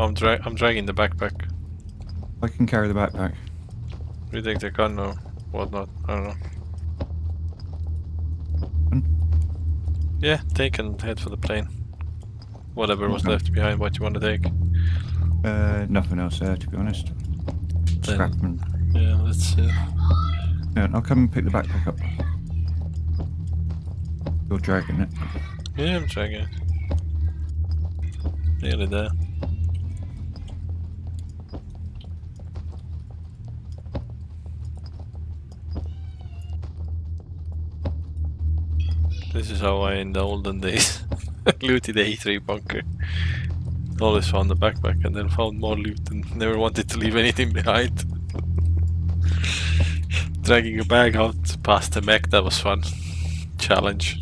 I'm, I'm dragging the backpack. I can carry the backpack. We take the gun or whatnot. I don't know. Hmm? Yeah, take and head for the plane. Whatever was left behind, what you want to take. Uh, nothing else there, to be honest. Then- Scrap and. Yeah, let's see. Yeah, I'll come and pick the backpack up. You're dragging it. Yeah, I'm dragging it. Nearly there. This is how I, in the olden days, looted the E3 bunker. Always found the backpack and then found more loot and never wanted to leave anything behind. Dragging a bag out past the mech, that was fun. Challenge.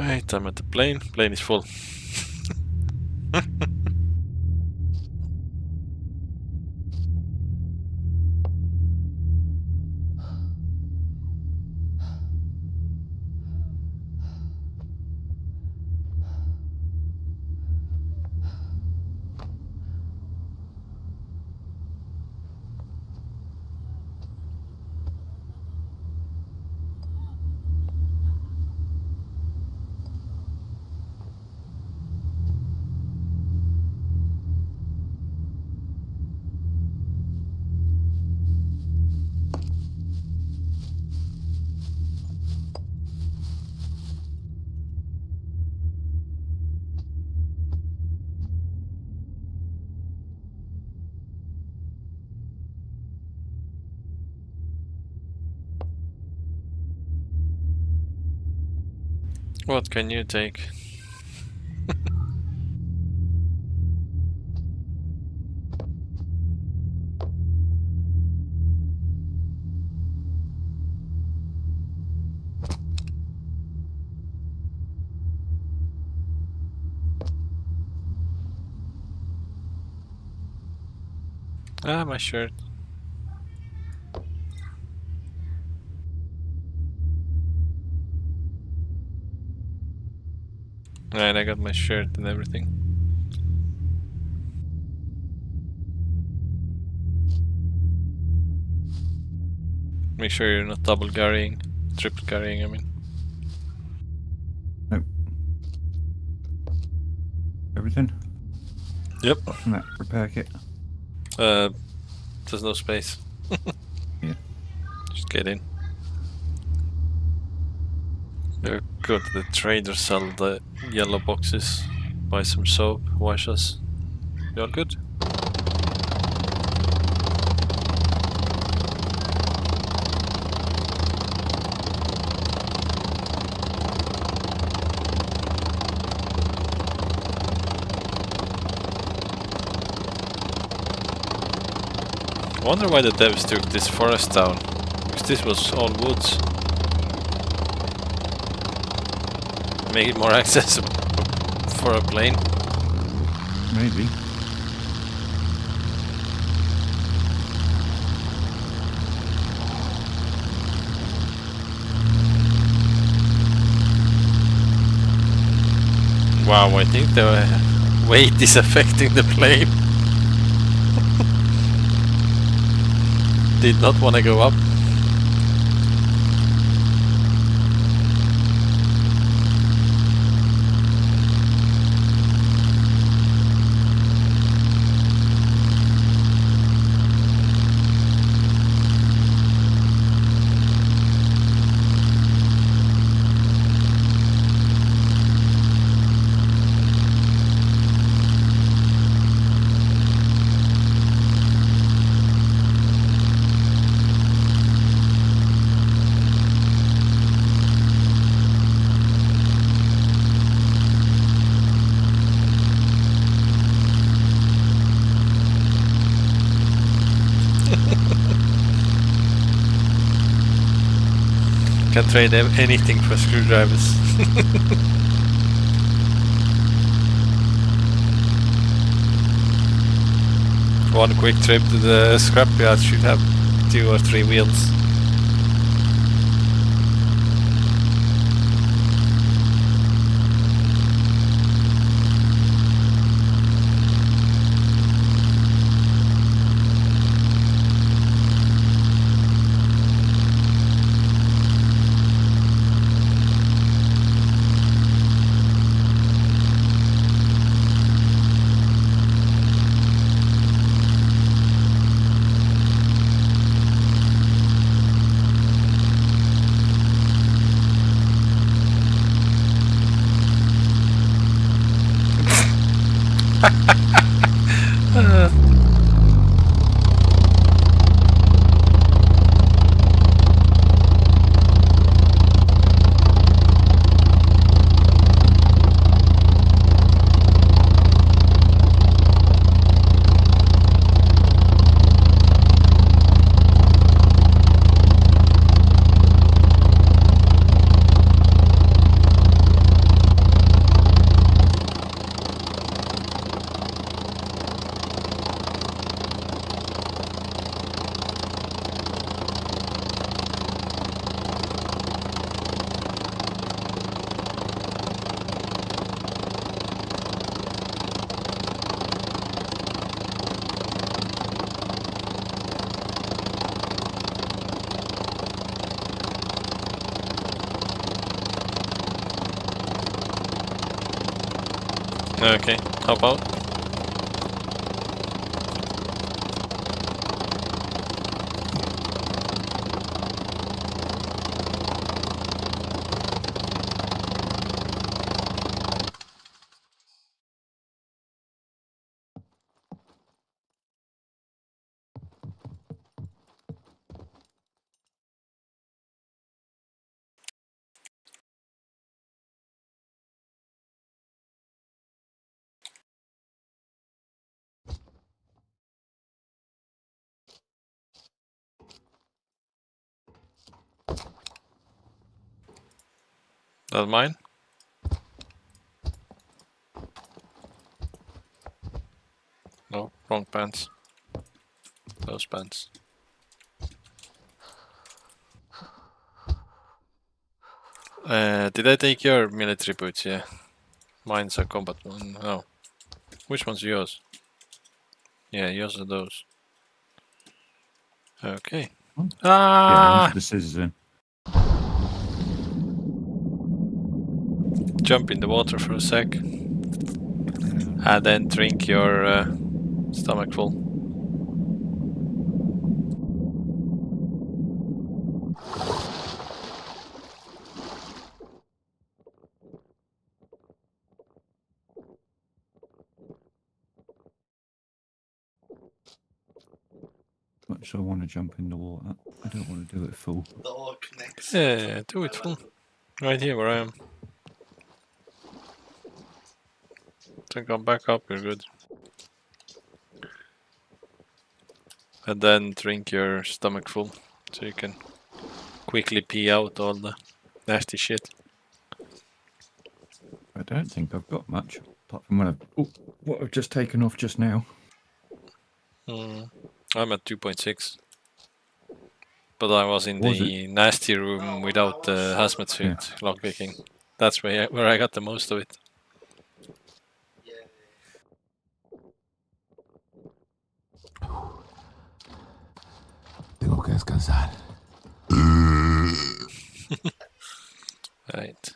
Right, I'm at the plane. Plane is full. What can you take? Ah, my shirt. Right, I got my shirt and everything. Make sure you're not double carrying, triple carrying, I mean. Nope. Everything? Yep. From that repair kit? Uh, there's no space. Yeah. Just get in. Uh, go to the trader, sell the yellow boxes, buy some soap, wash us. You all good? Wonder why the devs took this forest down. Because this was all woods. Make it more accessible for a plane. Maybe. Wow, I think the weight is affecting the plane. Did not want to go up. Can trade anything for screwdrivers. One quick trip to the scrapyard should have two or three wheels. Okay, hop That mine? No, wrong pants. Those pants. Uh, did I take your military boots? Yeah. Mine's a combat one. No. Which one's yours? Yeah, yours are those. Okay. Oh. Ah! Get the scissors in. Jump in the water for a sec. And then drink your uh, stomach full. Much I want to jump in the water, I don't want to do it full. The all connects. Yeah, do it full. Right here where I am. Then come back up, you're good. And then drink your stomach full so you can quickly pee out all the nasty shit. I don't think I've got much apart from what I've, oh, what I've just taken off just now. Mm. I'm at 2.6. But I was in Was the nasty room without the hazmat suit lockpicking. That's where I, where I got the most of it. Tengo que descansar. Right.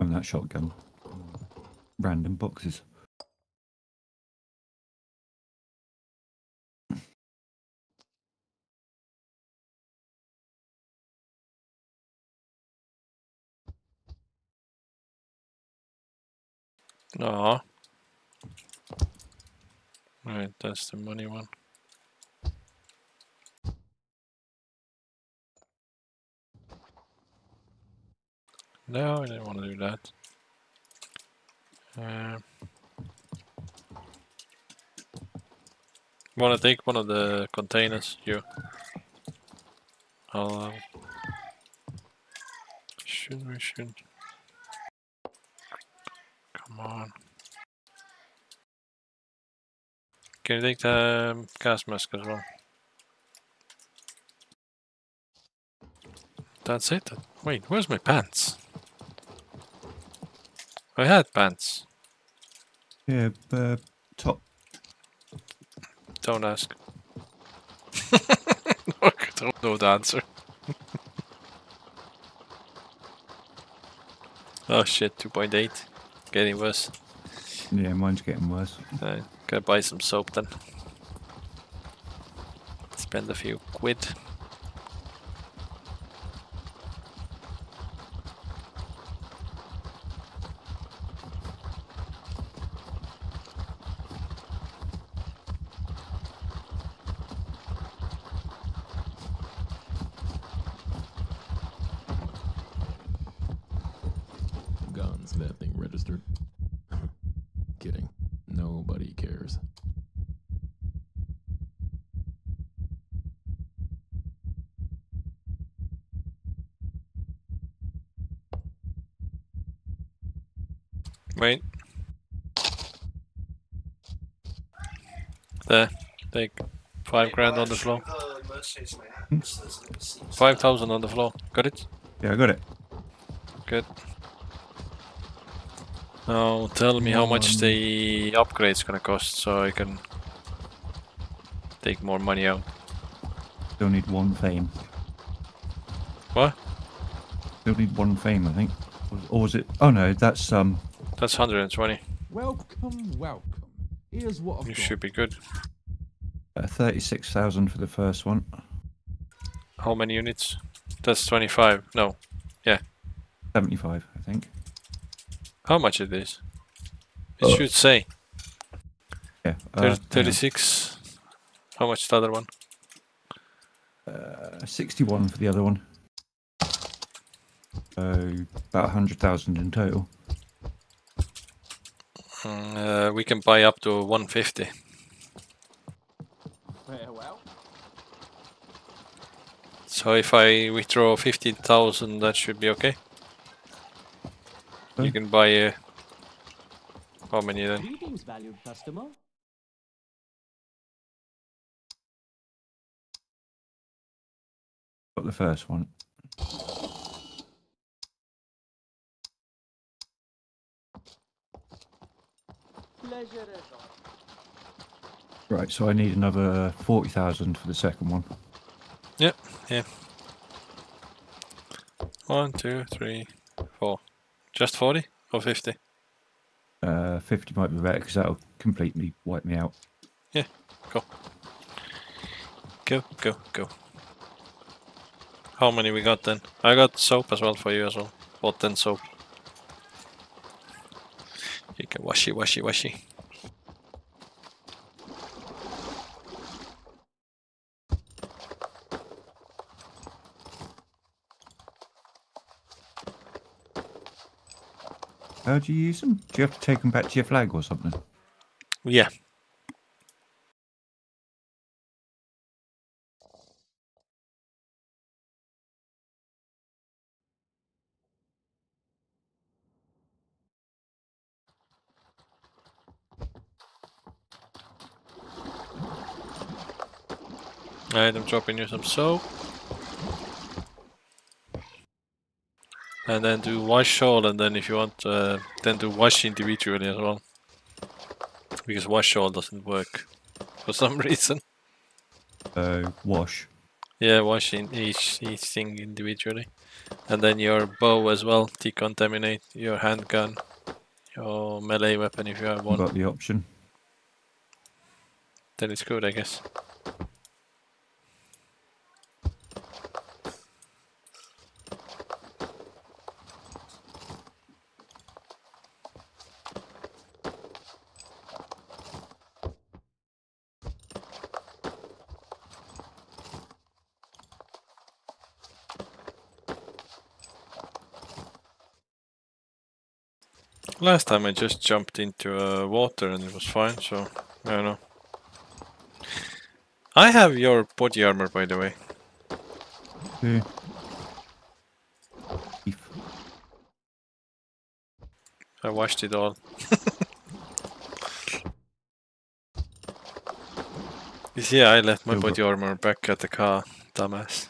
And that shotgun. Random boxes. No. Right, that's the money one. No, I didn't want to do that. Um, want to take one of the containers? You. I'll. Should we should? Come on. Can you take the um, gas mask as well? That's it. Wait, where's my pants? I had pants. Yeah, uh, top. Don't ask. I don't know the answer. oh shit, 2.8. Getting worse. Yeah, mine's getting worse. Uh, gotta buy some soap then. Spend a few quid. Guns, that thing registered. Kidding. Nobody cares. Wait. There. Take five grand on the floor. The mercenaries might have this in the seats. Five thousand on the floor. Got it? Yeah, I got it. Good. Now tell me how much Um, the upgrade's gonna cost so I can take more money out. Still need one fame. What? Still need one fame, I think. Or- Or was it? Oh no, that's um. That's 120. Welcome, welcome. Here's what I've You got. should be good. Uh, Thirty-six thousand for the first one. How many units? That's 25. No. Yeah. Seventy-five, I think. How much it is? It Uh, should say. Yeah. Uh, hang on. 36. How much the other one? Uh, 61 for the other one. So about 100,000 in total. Mm, uh, we can buy up to 150. So if I withdraw 15,000, that should be okay. You can buy uh, how many then? Greetings, valued customer. Got the first one. Pleasure is so I need another 40,000 for the second one. Yep, yeah. One, two, three, four. Just 40 or 50? Uh, 50 might be better because that'll completely wipe me out. Yeah. Go. Go, go, go. How many we got then? I got soap as well for you as well. What then soap. You can washy, washy, washy. How do you use them? Do you have to take them back to your flag or something? Yeah. Alright, I'm dropping you some soap. And then do wash all, and then if you want, uh, then do wash individually as well. Because wash all doesn't work for some reason. So, wash. Yeah, wash in each each thing individually, and then your bow as well. Decontaminate your handgun, your melee weapon if you have one. Got the option. Then it's good, I guess. Last time I just jumped into uh, water and it was fine, so I don't know. I have your body armor, by the way. Okay. I washed it all. you see, I left my body armor back at the car, dumbass.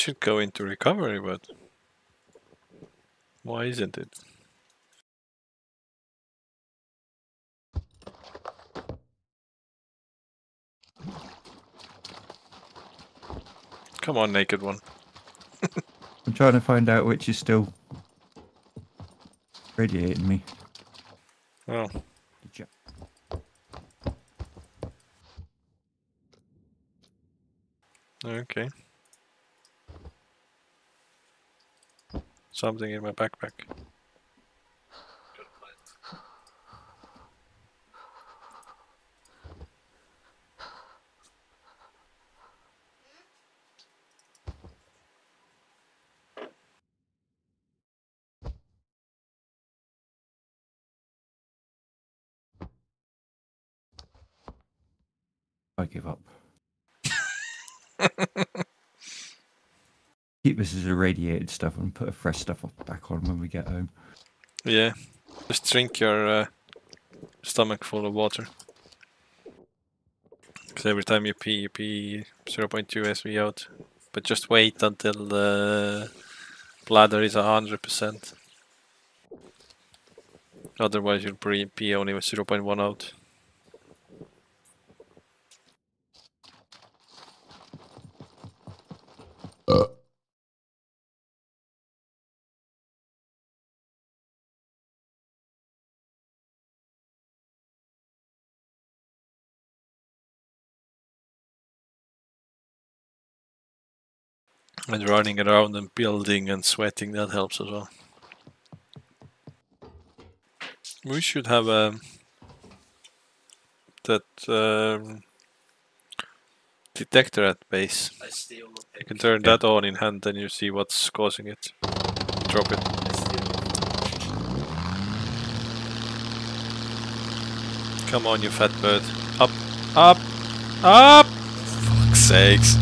Should go into recovery, but why isn't it? Come on, naked one. I'm trying to find out which is still radiating me. Oh, Did you- okay. Something in my backpack. Good plan. I give up. Keep this is irradiated stuff and put a fresh stuff back on when we get home. Yeah, just drink your uh, stomach full of water. Because every time you pee, you pee 0.2 SV out. But just wait until the bladder is 100%. Otherwise, you'll pee only with 0.1 out. And running around and building and sweating, that helps as well. We should have a that um, detector at base. You can turn that on in hand and you see what's causing it. Drop it. Come on, you fat bird. Up, up, up! Fuck's sakes.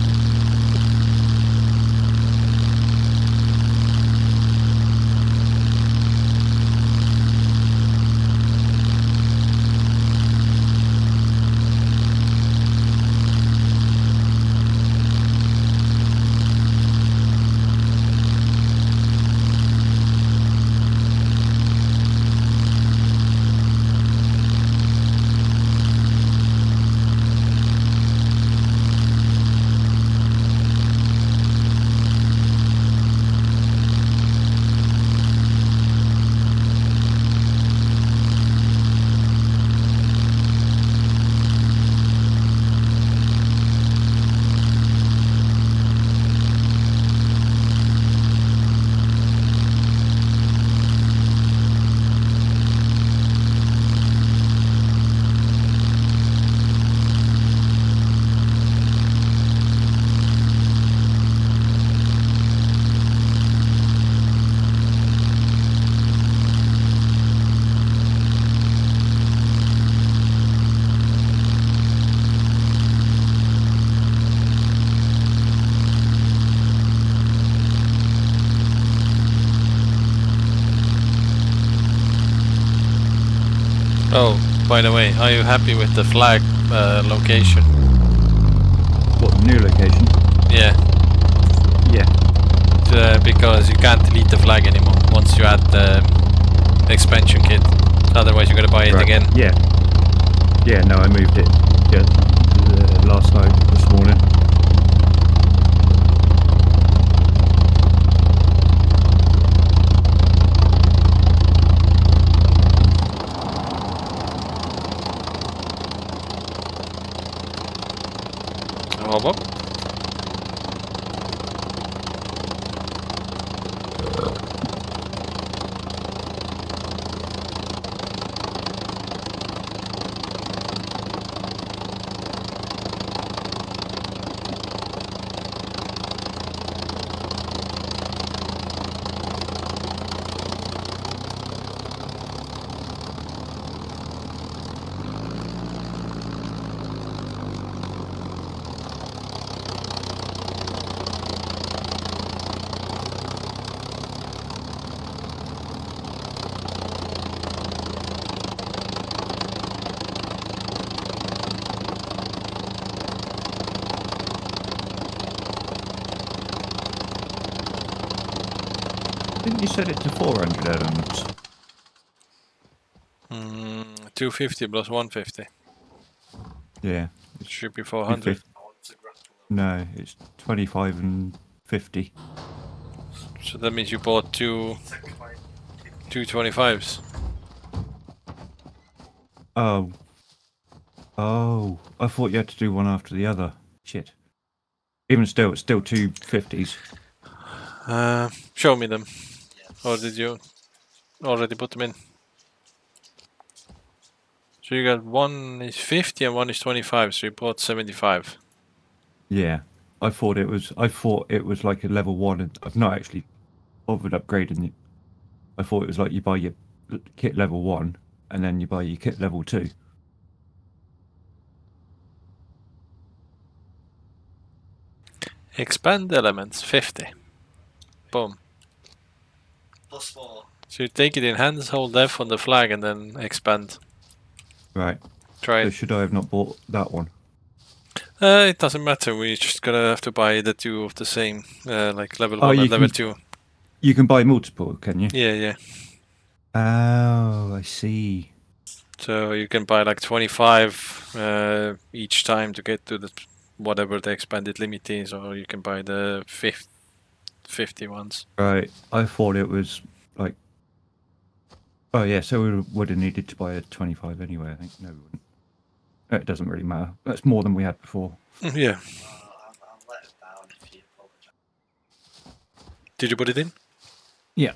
Oh, by the way, are you happy with the flag uh, location? What new location? Yeah, Yeah. uh, because you can't delete the flag anymore once you add the expansion kit. Otherwise, you gotta buy it Right. again. Yeah. Yeah. No, I moved it. Yeah. uh, last night, this morning. Hop, hop. Didn't you set it to 400 elements? Mm, 250 plus 150. Yeah. It should be 400. 250. I want to grapple them. No, it's 25 and 50. So that means you bought two Take my two 25s. Oh. Oh. I thought you had to do one after the other. Shit. Even still, it's still two fifties. 50s. Uh, show me them. yes. Or did you already put them in? So you got one is 50 and one is 25, so you bought 75. Yeah. I thought it was. I thought it was like a level one. And I've not actually bothered upgrading it. I thought it was like you buy your kit level one, and then you buy your kit level two. Expand elements 50. Boom. Plus four. So you take it in hands, hold F on the flag, and then expand. Right. Try So it. should I have not bought that one? Uh, it doesn't matter. We're just gonna have to buy the two of the same, uh, like level Oh, one you and level can- two. You can buy multiple, can you? Yeah, yeah. Oh, I see. So you can buy like 25 uh, each time to get to the whatever the expanded limit is, or you can buy the fif- 50 ones. Right. I thought it was. Oh yeah, so we would have needed to buy a twenty-five anyway. I think no, we wouldn't. It doesn't really matter. That's more than we had before. yeah. Uh, I'll, I'll let it down if you apologize. Did you put it in? Yeah.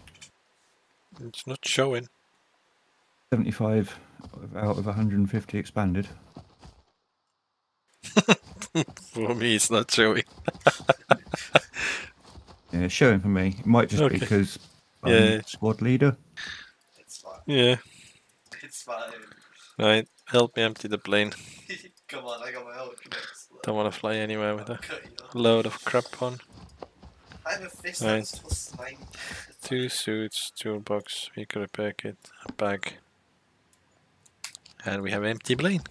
It's not showing. 75 out of 150 expanded. For me, it's not showing. Yeah, it's showing for me. It might just Okay. be because I'm Yeah. squad leader. Yeah. It's fine. Right. Help me empty the plane. Come on, I got my own. Don't want to fly anywhere with a load of crap on. I have a fist Right. nine. Two suits, toolbox, vehicle repair kit, a bag. And we have empty plane.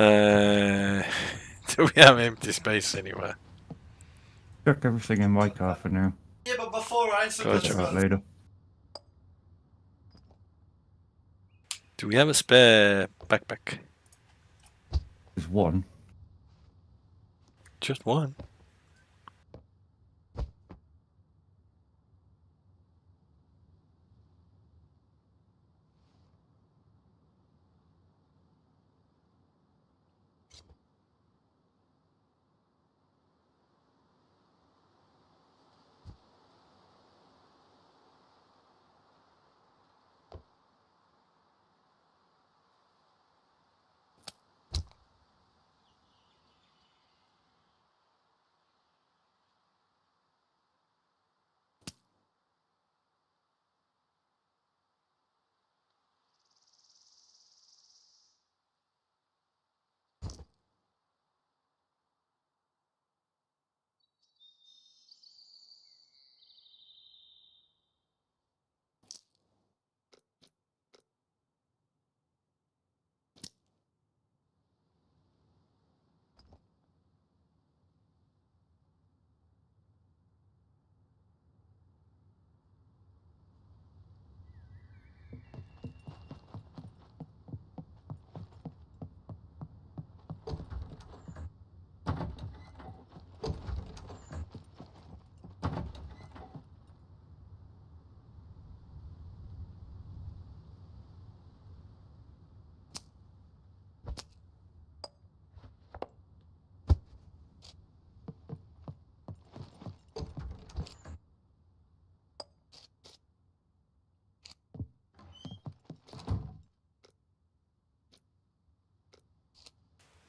Uh, do we have empty space anywhere? Chuck everything in my car for now. Yeah, but before I took Gotcha. this one, later. Do we have a spare backpack? There's one. Just one.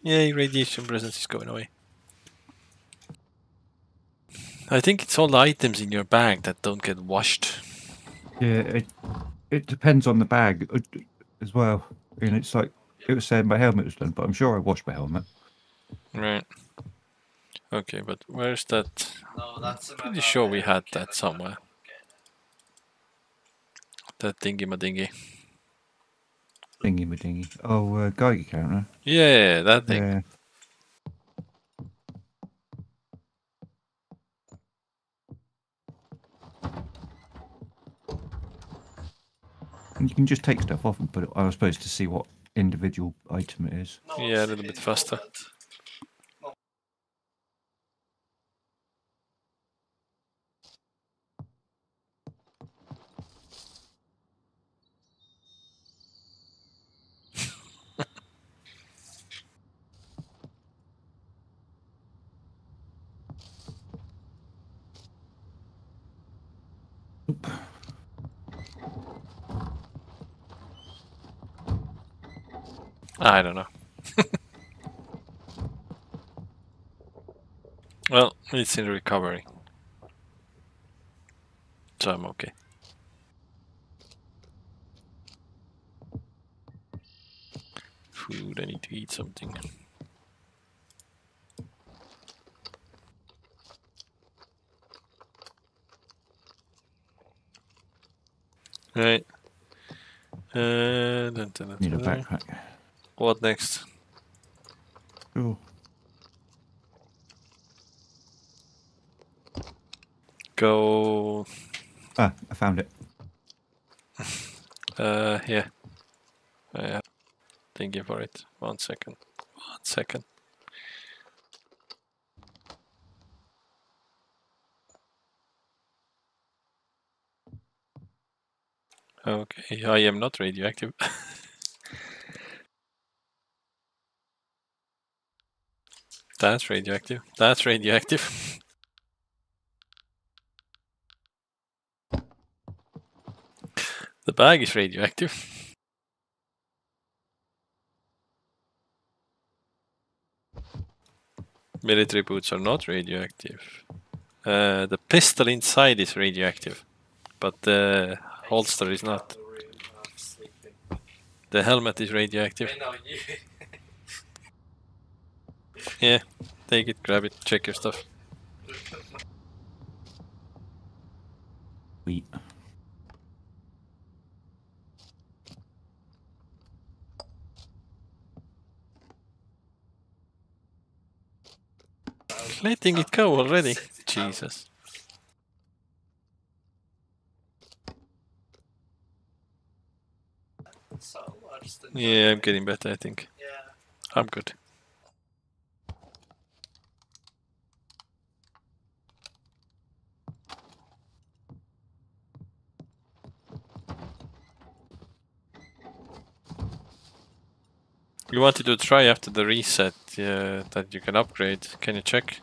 Yay, radiation presence is going away. I think it's all the items in your bag that don't get washed. Yeah, it it depends on the bag uh, as well. And it's like it was saying my helmet was done, but I'm sure I washed my helmet. Right. Okay, but where's that? no, that's a Pretty sure we had that somewhere. That dingy ma dingy. My dingy. Oh, uh, Geiger counter. Yeah, that thing. Yeah. And you can just take stuff off and put it. I was supposed to see what individual item it is. Yeah, a little bit faster. I don't know. well, it's in recovery. So I'm okay. Food, I need to eat something. Right. Uh, dun, dun, dun, Need a backpack. What next? Oh, Go. ah, I found it. Uh, yeah. Uh, thingy for it. One second. One second. Okay, I am not radioactive. That's radioactive. That's radioactive. the bag is radioactive. Military boots are not radioactive. Uh, the pistol inside is radioactive, but the holster is not. The helmet is radioactive. I know you. Yeah, take it, grab it, check your stuff. Sweet. Letting it go already. Jesus. so much. than- Yeah, I'm getting better, I think. Yeah. I'm good. You wanted to try after the reset uh, that you can upgrade. Can you check?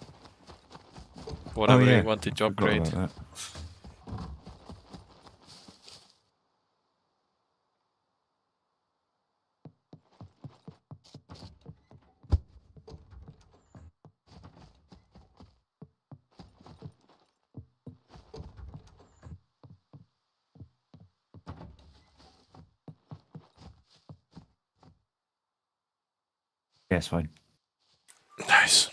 Whatever yeah, you wanted to upgrade. About that. Fine.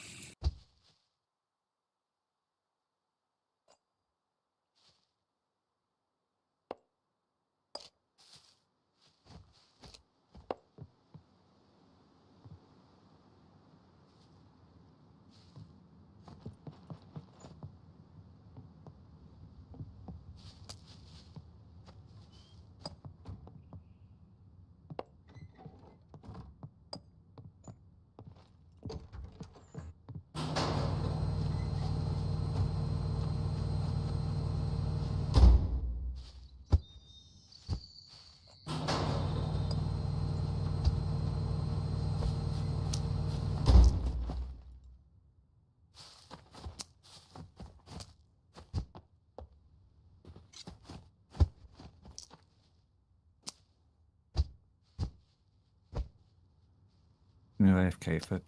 Nice. AFK for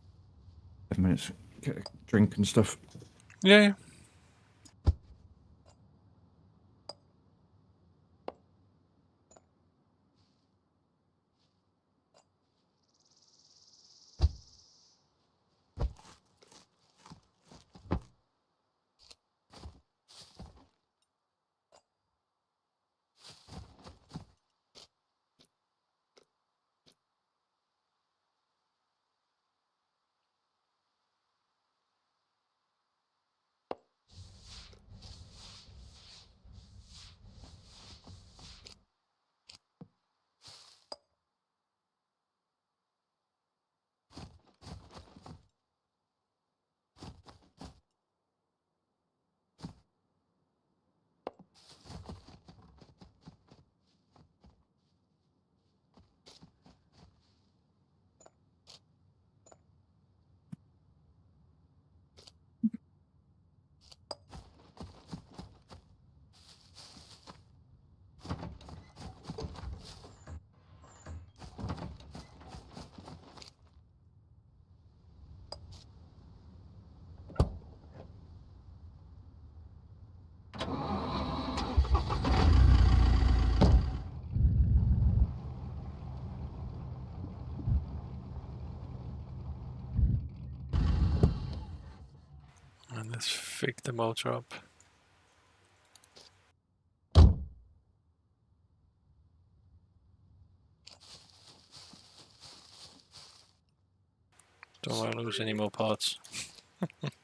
five minutes, get a drink and stuff. Yeah, yeah. And let's pick the motor up. Don't want to lose any more parts.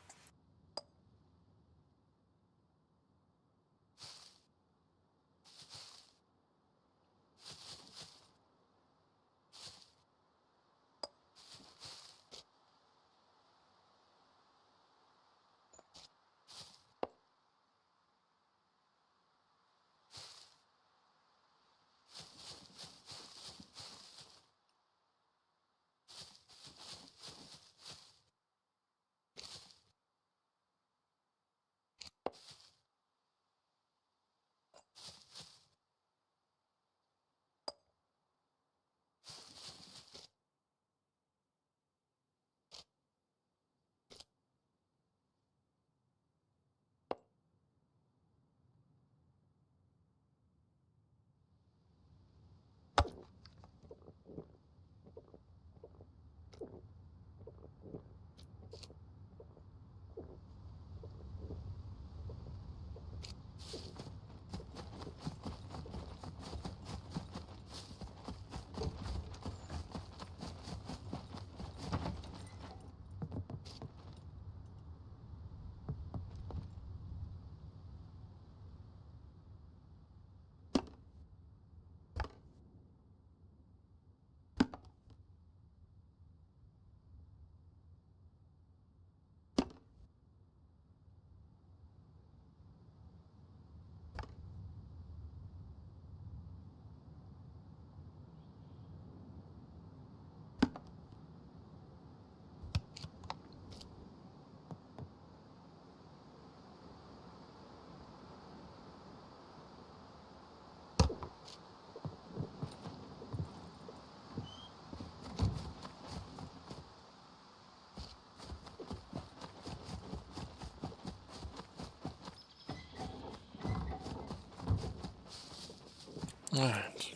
All right.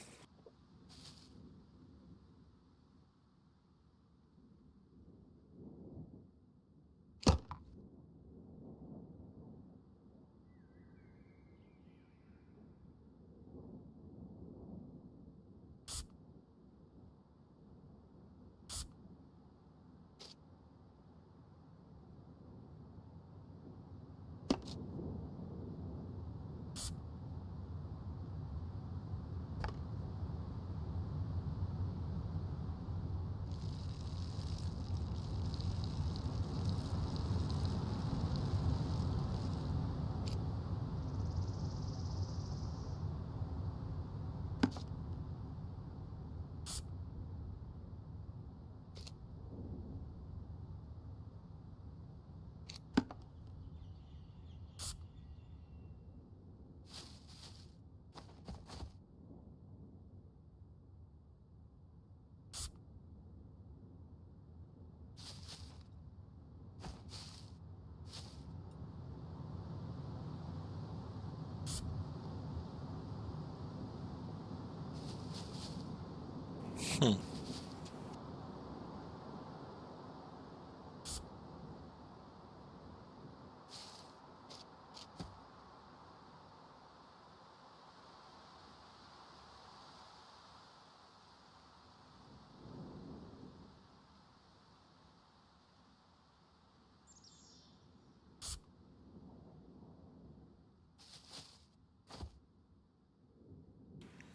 Alright.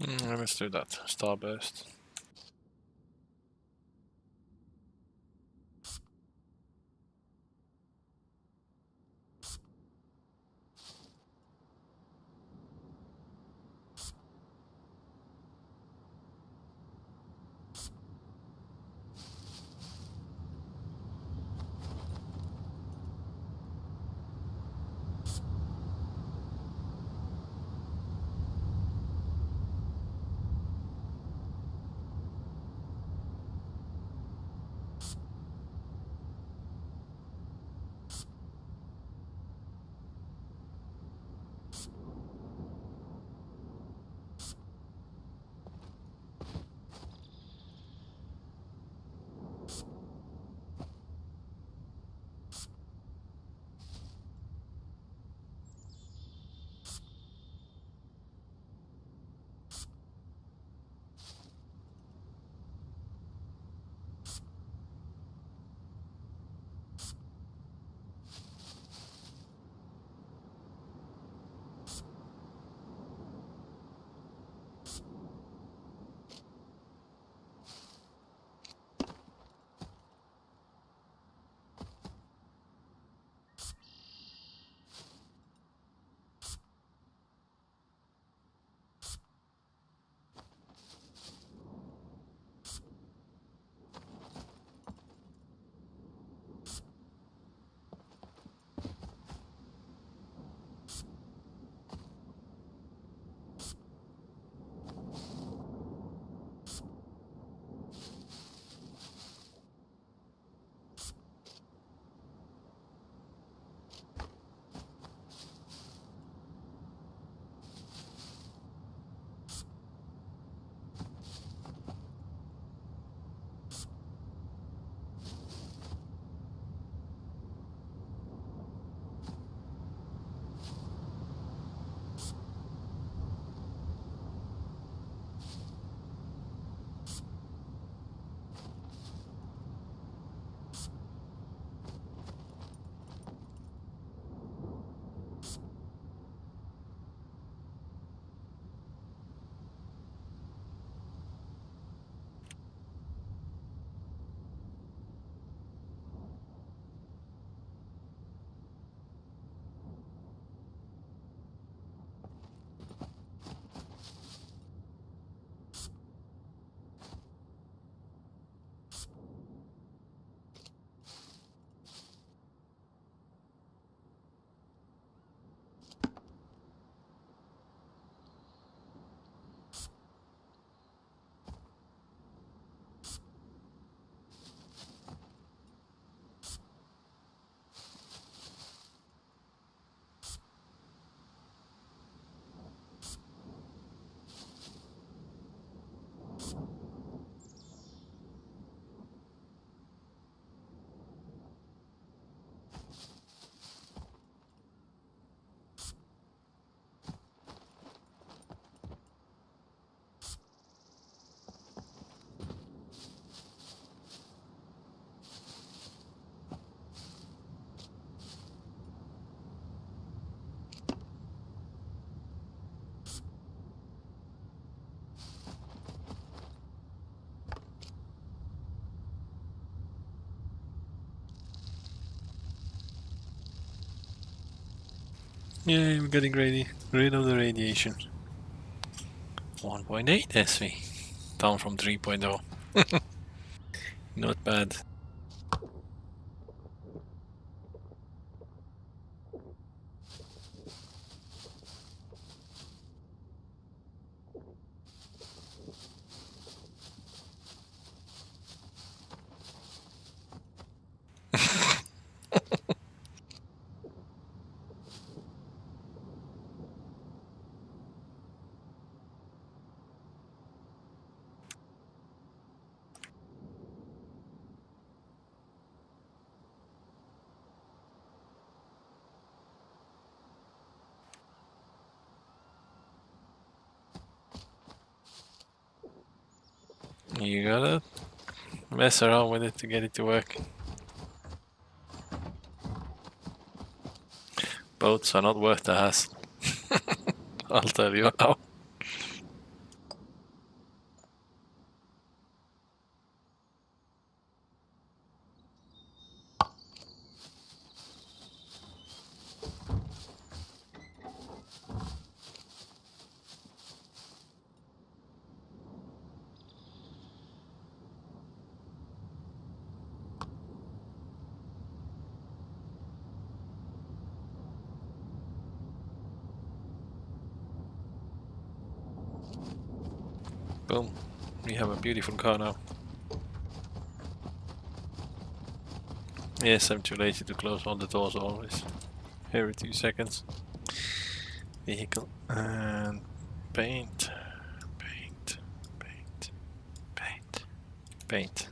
Mm, let's do that. Starburst. Yeah, I'm getting ready. Rid of the radiation. 1.8 SV. Down from 3.0. Not bad. You gotta mess around with it to get it to work. Boats are not worth the hassle. I'll tell you how. Boom. We have a beautiful car now. Yes, I'm too lazy to close all the doors always. Every two seconds. Vehicle and paint. Paint. Paint. Paint. Paint.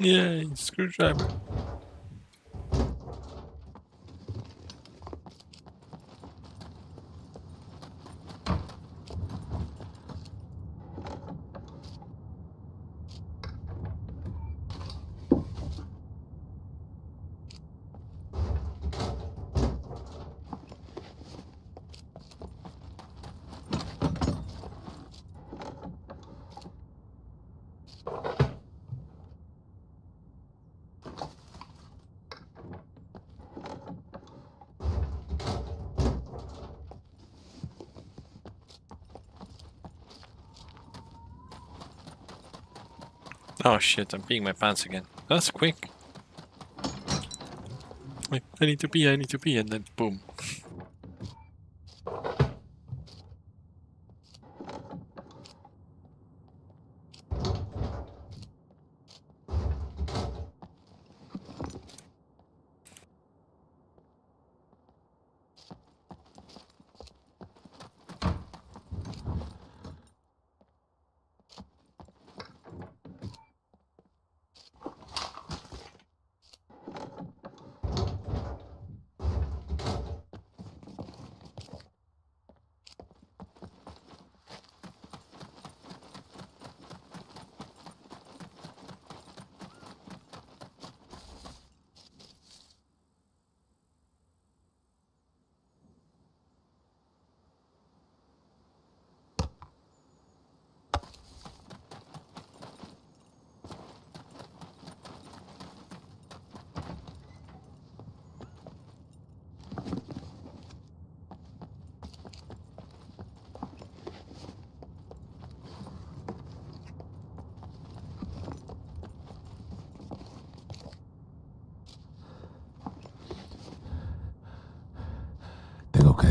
Yay, screwdriver. Oh shit, I'm peeing my pants again. That's quick. I need to pee, I need to pee, and then boom.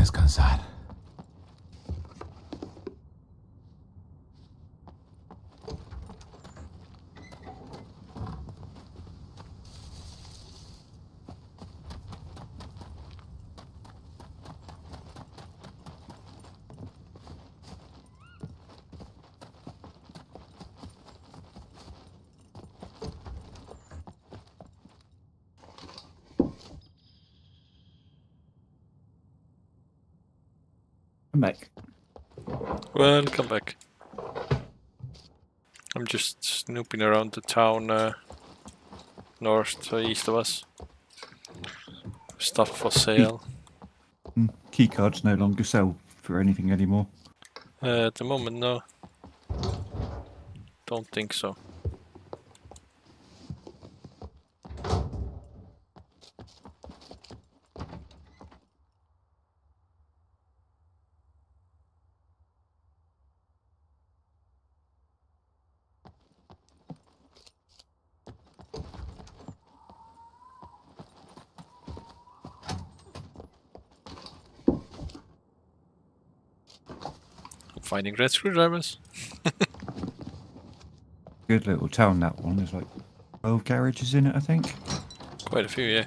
Descansar. Welcome back. I'm just snooping around the town uh, north to east of us. Stuff for sale. Mm, Key cards no longer sell for anything anymore. Uh, at the moment, no. Don't think so. Finding red screwdrivers. Good little town that one. There's like 12 garages in it, I think. Quite a few, yeah.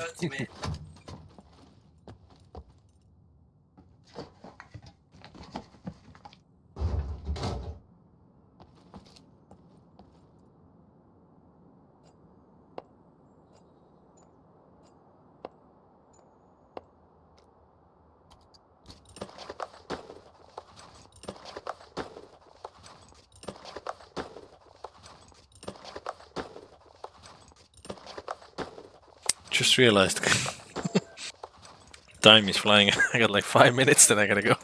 30 minutes. Just realized. Time is flying. I got like five minutes, then I gotta go.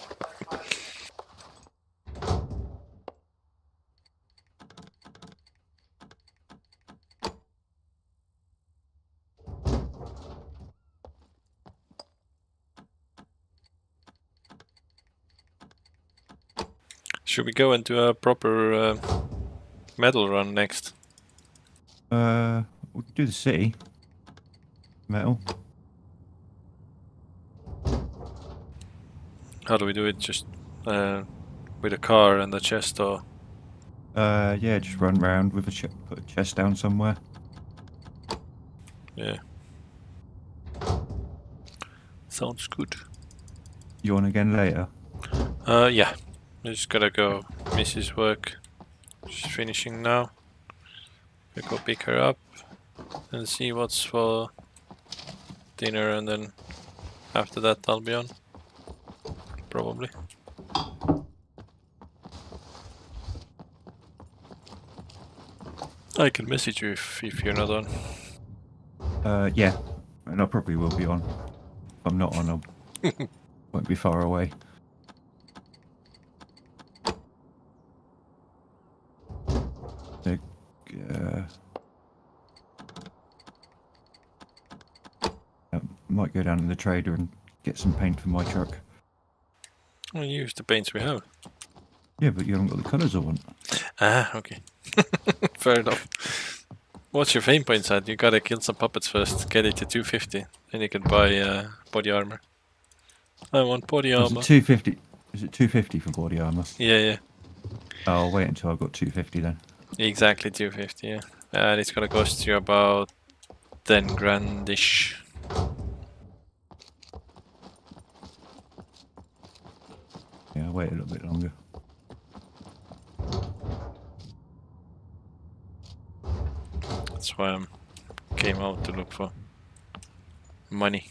Should we go and do a proper uh, medal run next? Uh, we could do the city. Metal. How do we do it? Just uh, with a car and a chest, or Uh, yeah, just run round with a ch- put a chest down somewhere. yeah. Sounds good. You on again later? Uh, yeah. I just gotta go Mrs. work. She's finishing now. I go pick her up and see what's for dinner, and then after that I'll be on. Probably. I can message you if, if you're not on. Uh, yeah, and I probably will be on. If I'm not on, I won't be far away. So, uh, I might go down to the trader and get some paint for my truck. I'll use the paints we have. Yeah, but you haven't got the colours I want. Ah, okay. Fair enough. What's your fame points at? You gotta kill some puppets first, get it to 250, then you can buy uh, body armor. I want body Is armor. it 250? Is it 250 for body armour? Yeah, yeah. I'll wait until I've got 250 then. Exactly 250, yeah. And it's gonna cost you about 10 grandish. Yeah, I'll wait a little bit longer. That's why I came out to look for money.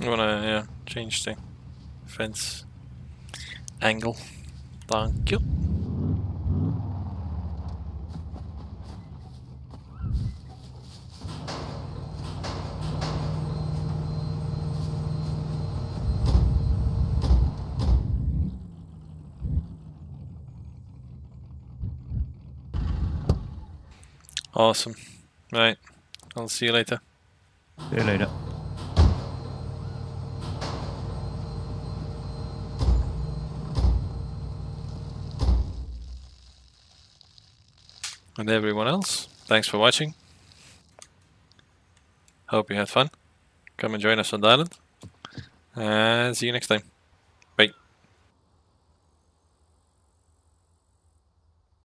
You wanna yeah, change the fence angle? Thank you. Awesome. Right. I'll see you later. See you later. And everyone else, thanks for watching. Hope you had fun. Come and join us on the island. And see you next time.